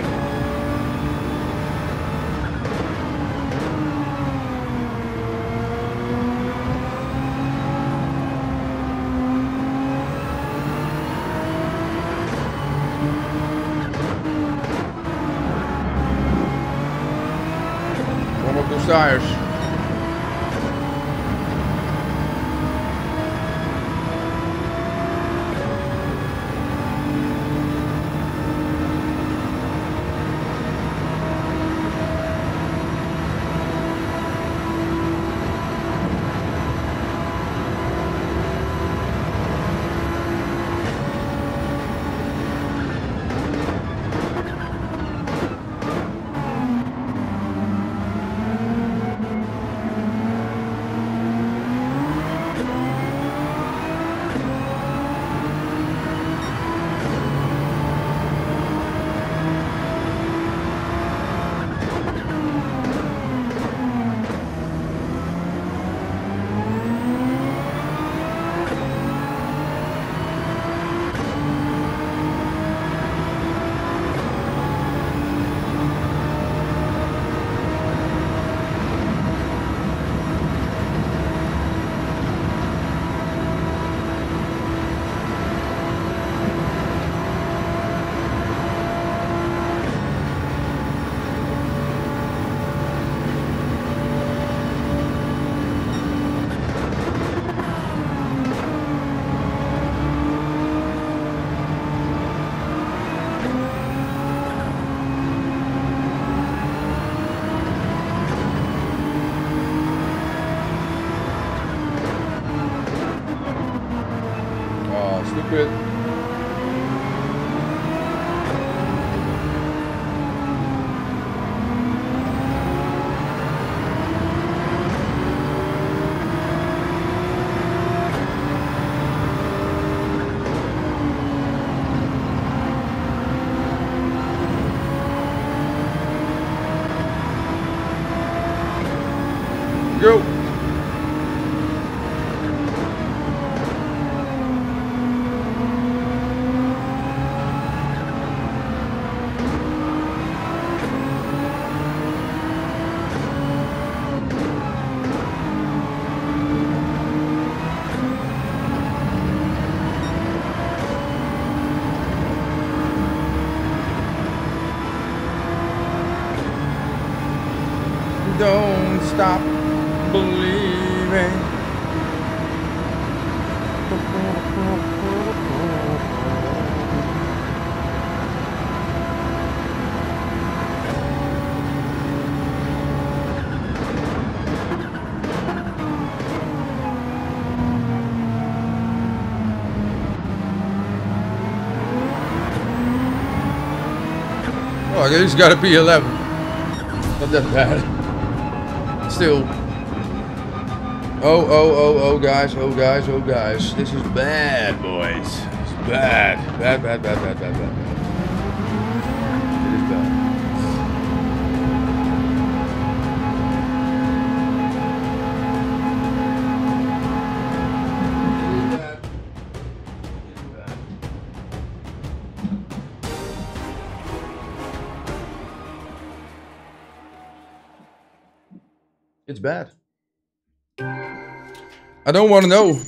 Oh, I guess he's got to be 11. Not that bad. Still. Oh, oh, oh, oh, guys, oh, guys, oh, guys. This is bad, boys. It's bad. Bad, bad, bad, bad, bad, bad, bad. Bad. I don't want to know.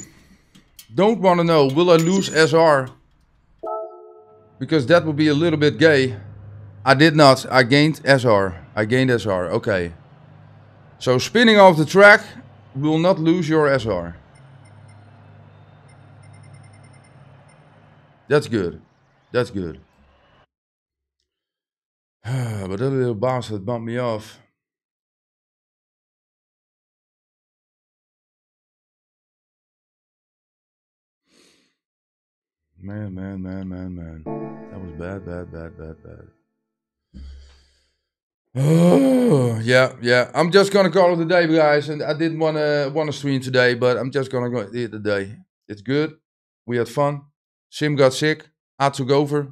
Don't want to know. Will I lose SR? Because that would be a little bit gay. I did not. I gained SR. I gained SR. Okay. So spinning off the track will not lose your SR. That's good. That's good. but that little bastard bumped me off. Man, man, man, man, man. That was bad, bad, bad, bad, bad. Oh, yeah, yeah. I'm just gonna call it a day, guys. And I didn't wanna wanna stream today, but I'm just gonna go it today. It's good. We had fun. Sim got sick. I took over.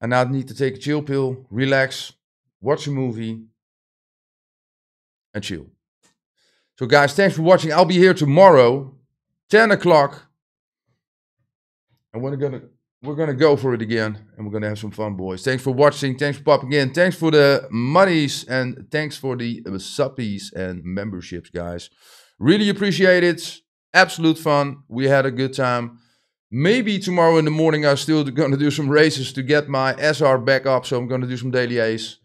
And now I need to take a chill pill, relax, watch a movie, and chill. So, guys, thanks for watching. I'll be here tomorrow, 10 o'clock. And we're gonna we're gonna go for it again, and we're gonna have some fun, boys. Thanks for watching. Thanks for popping in. Thanks for the monies, and thanks for the suppies and memberships, guys. Really appreciate it. Absolute fun. We had a good time. Maybe tomorrow in the morning I'm still gonna do some races to get my SR back up. So I'm gonna do some daily A's.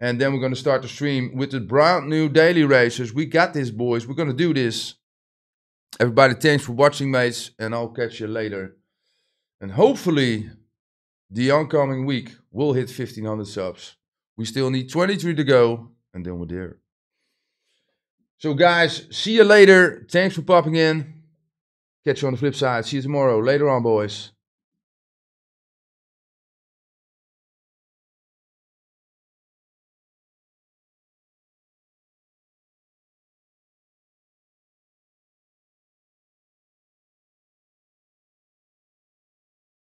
And then we're gonna start the stream with the brand new daily races. We got this, boys. We're gonna do this. Everybody, thanks for watching, mates, and I'll catch you later. And hopefully, the oncoming week will hit 1500 subs. We still need 23 to go, and then we're there. So, guys, see you later. Thanks for popping in. Catch you on the flip side. See you tomorrow. Later on, boys.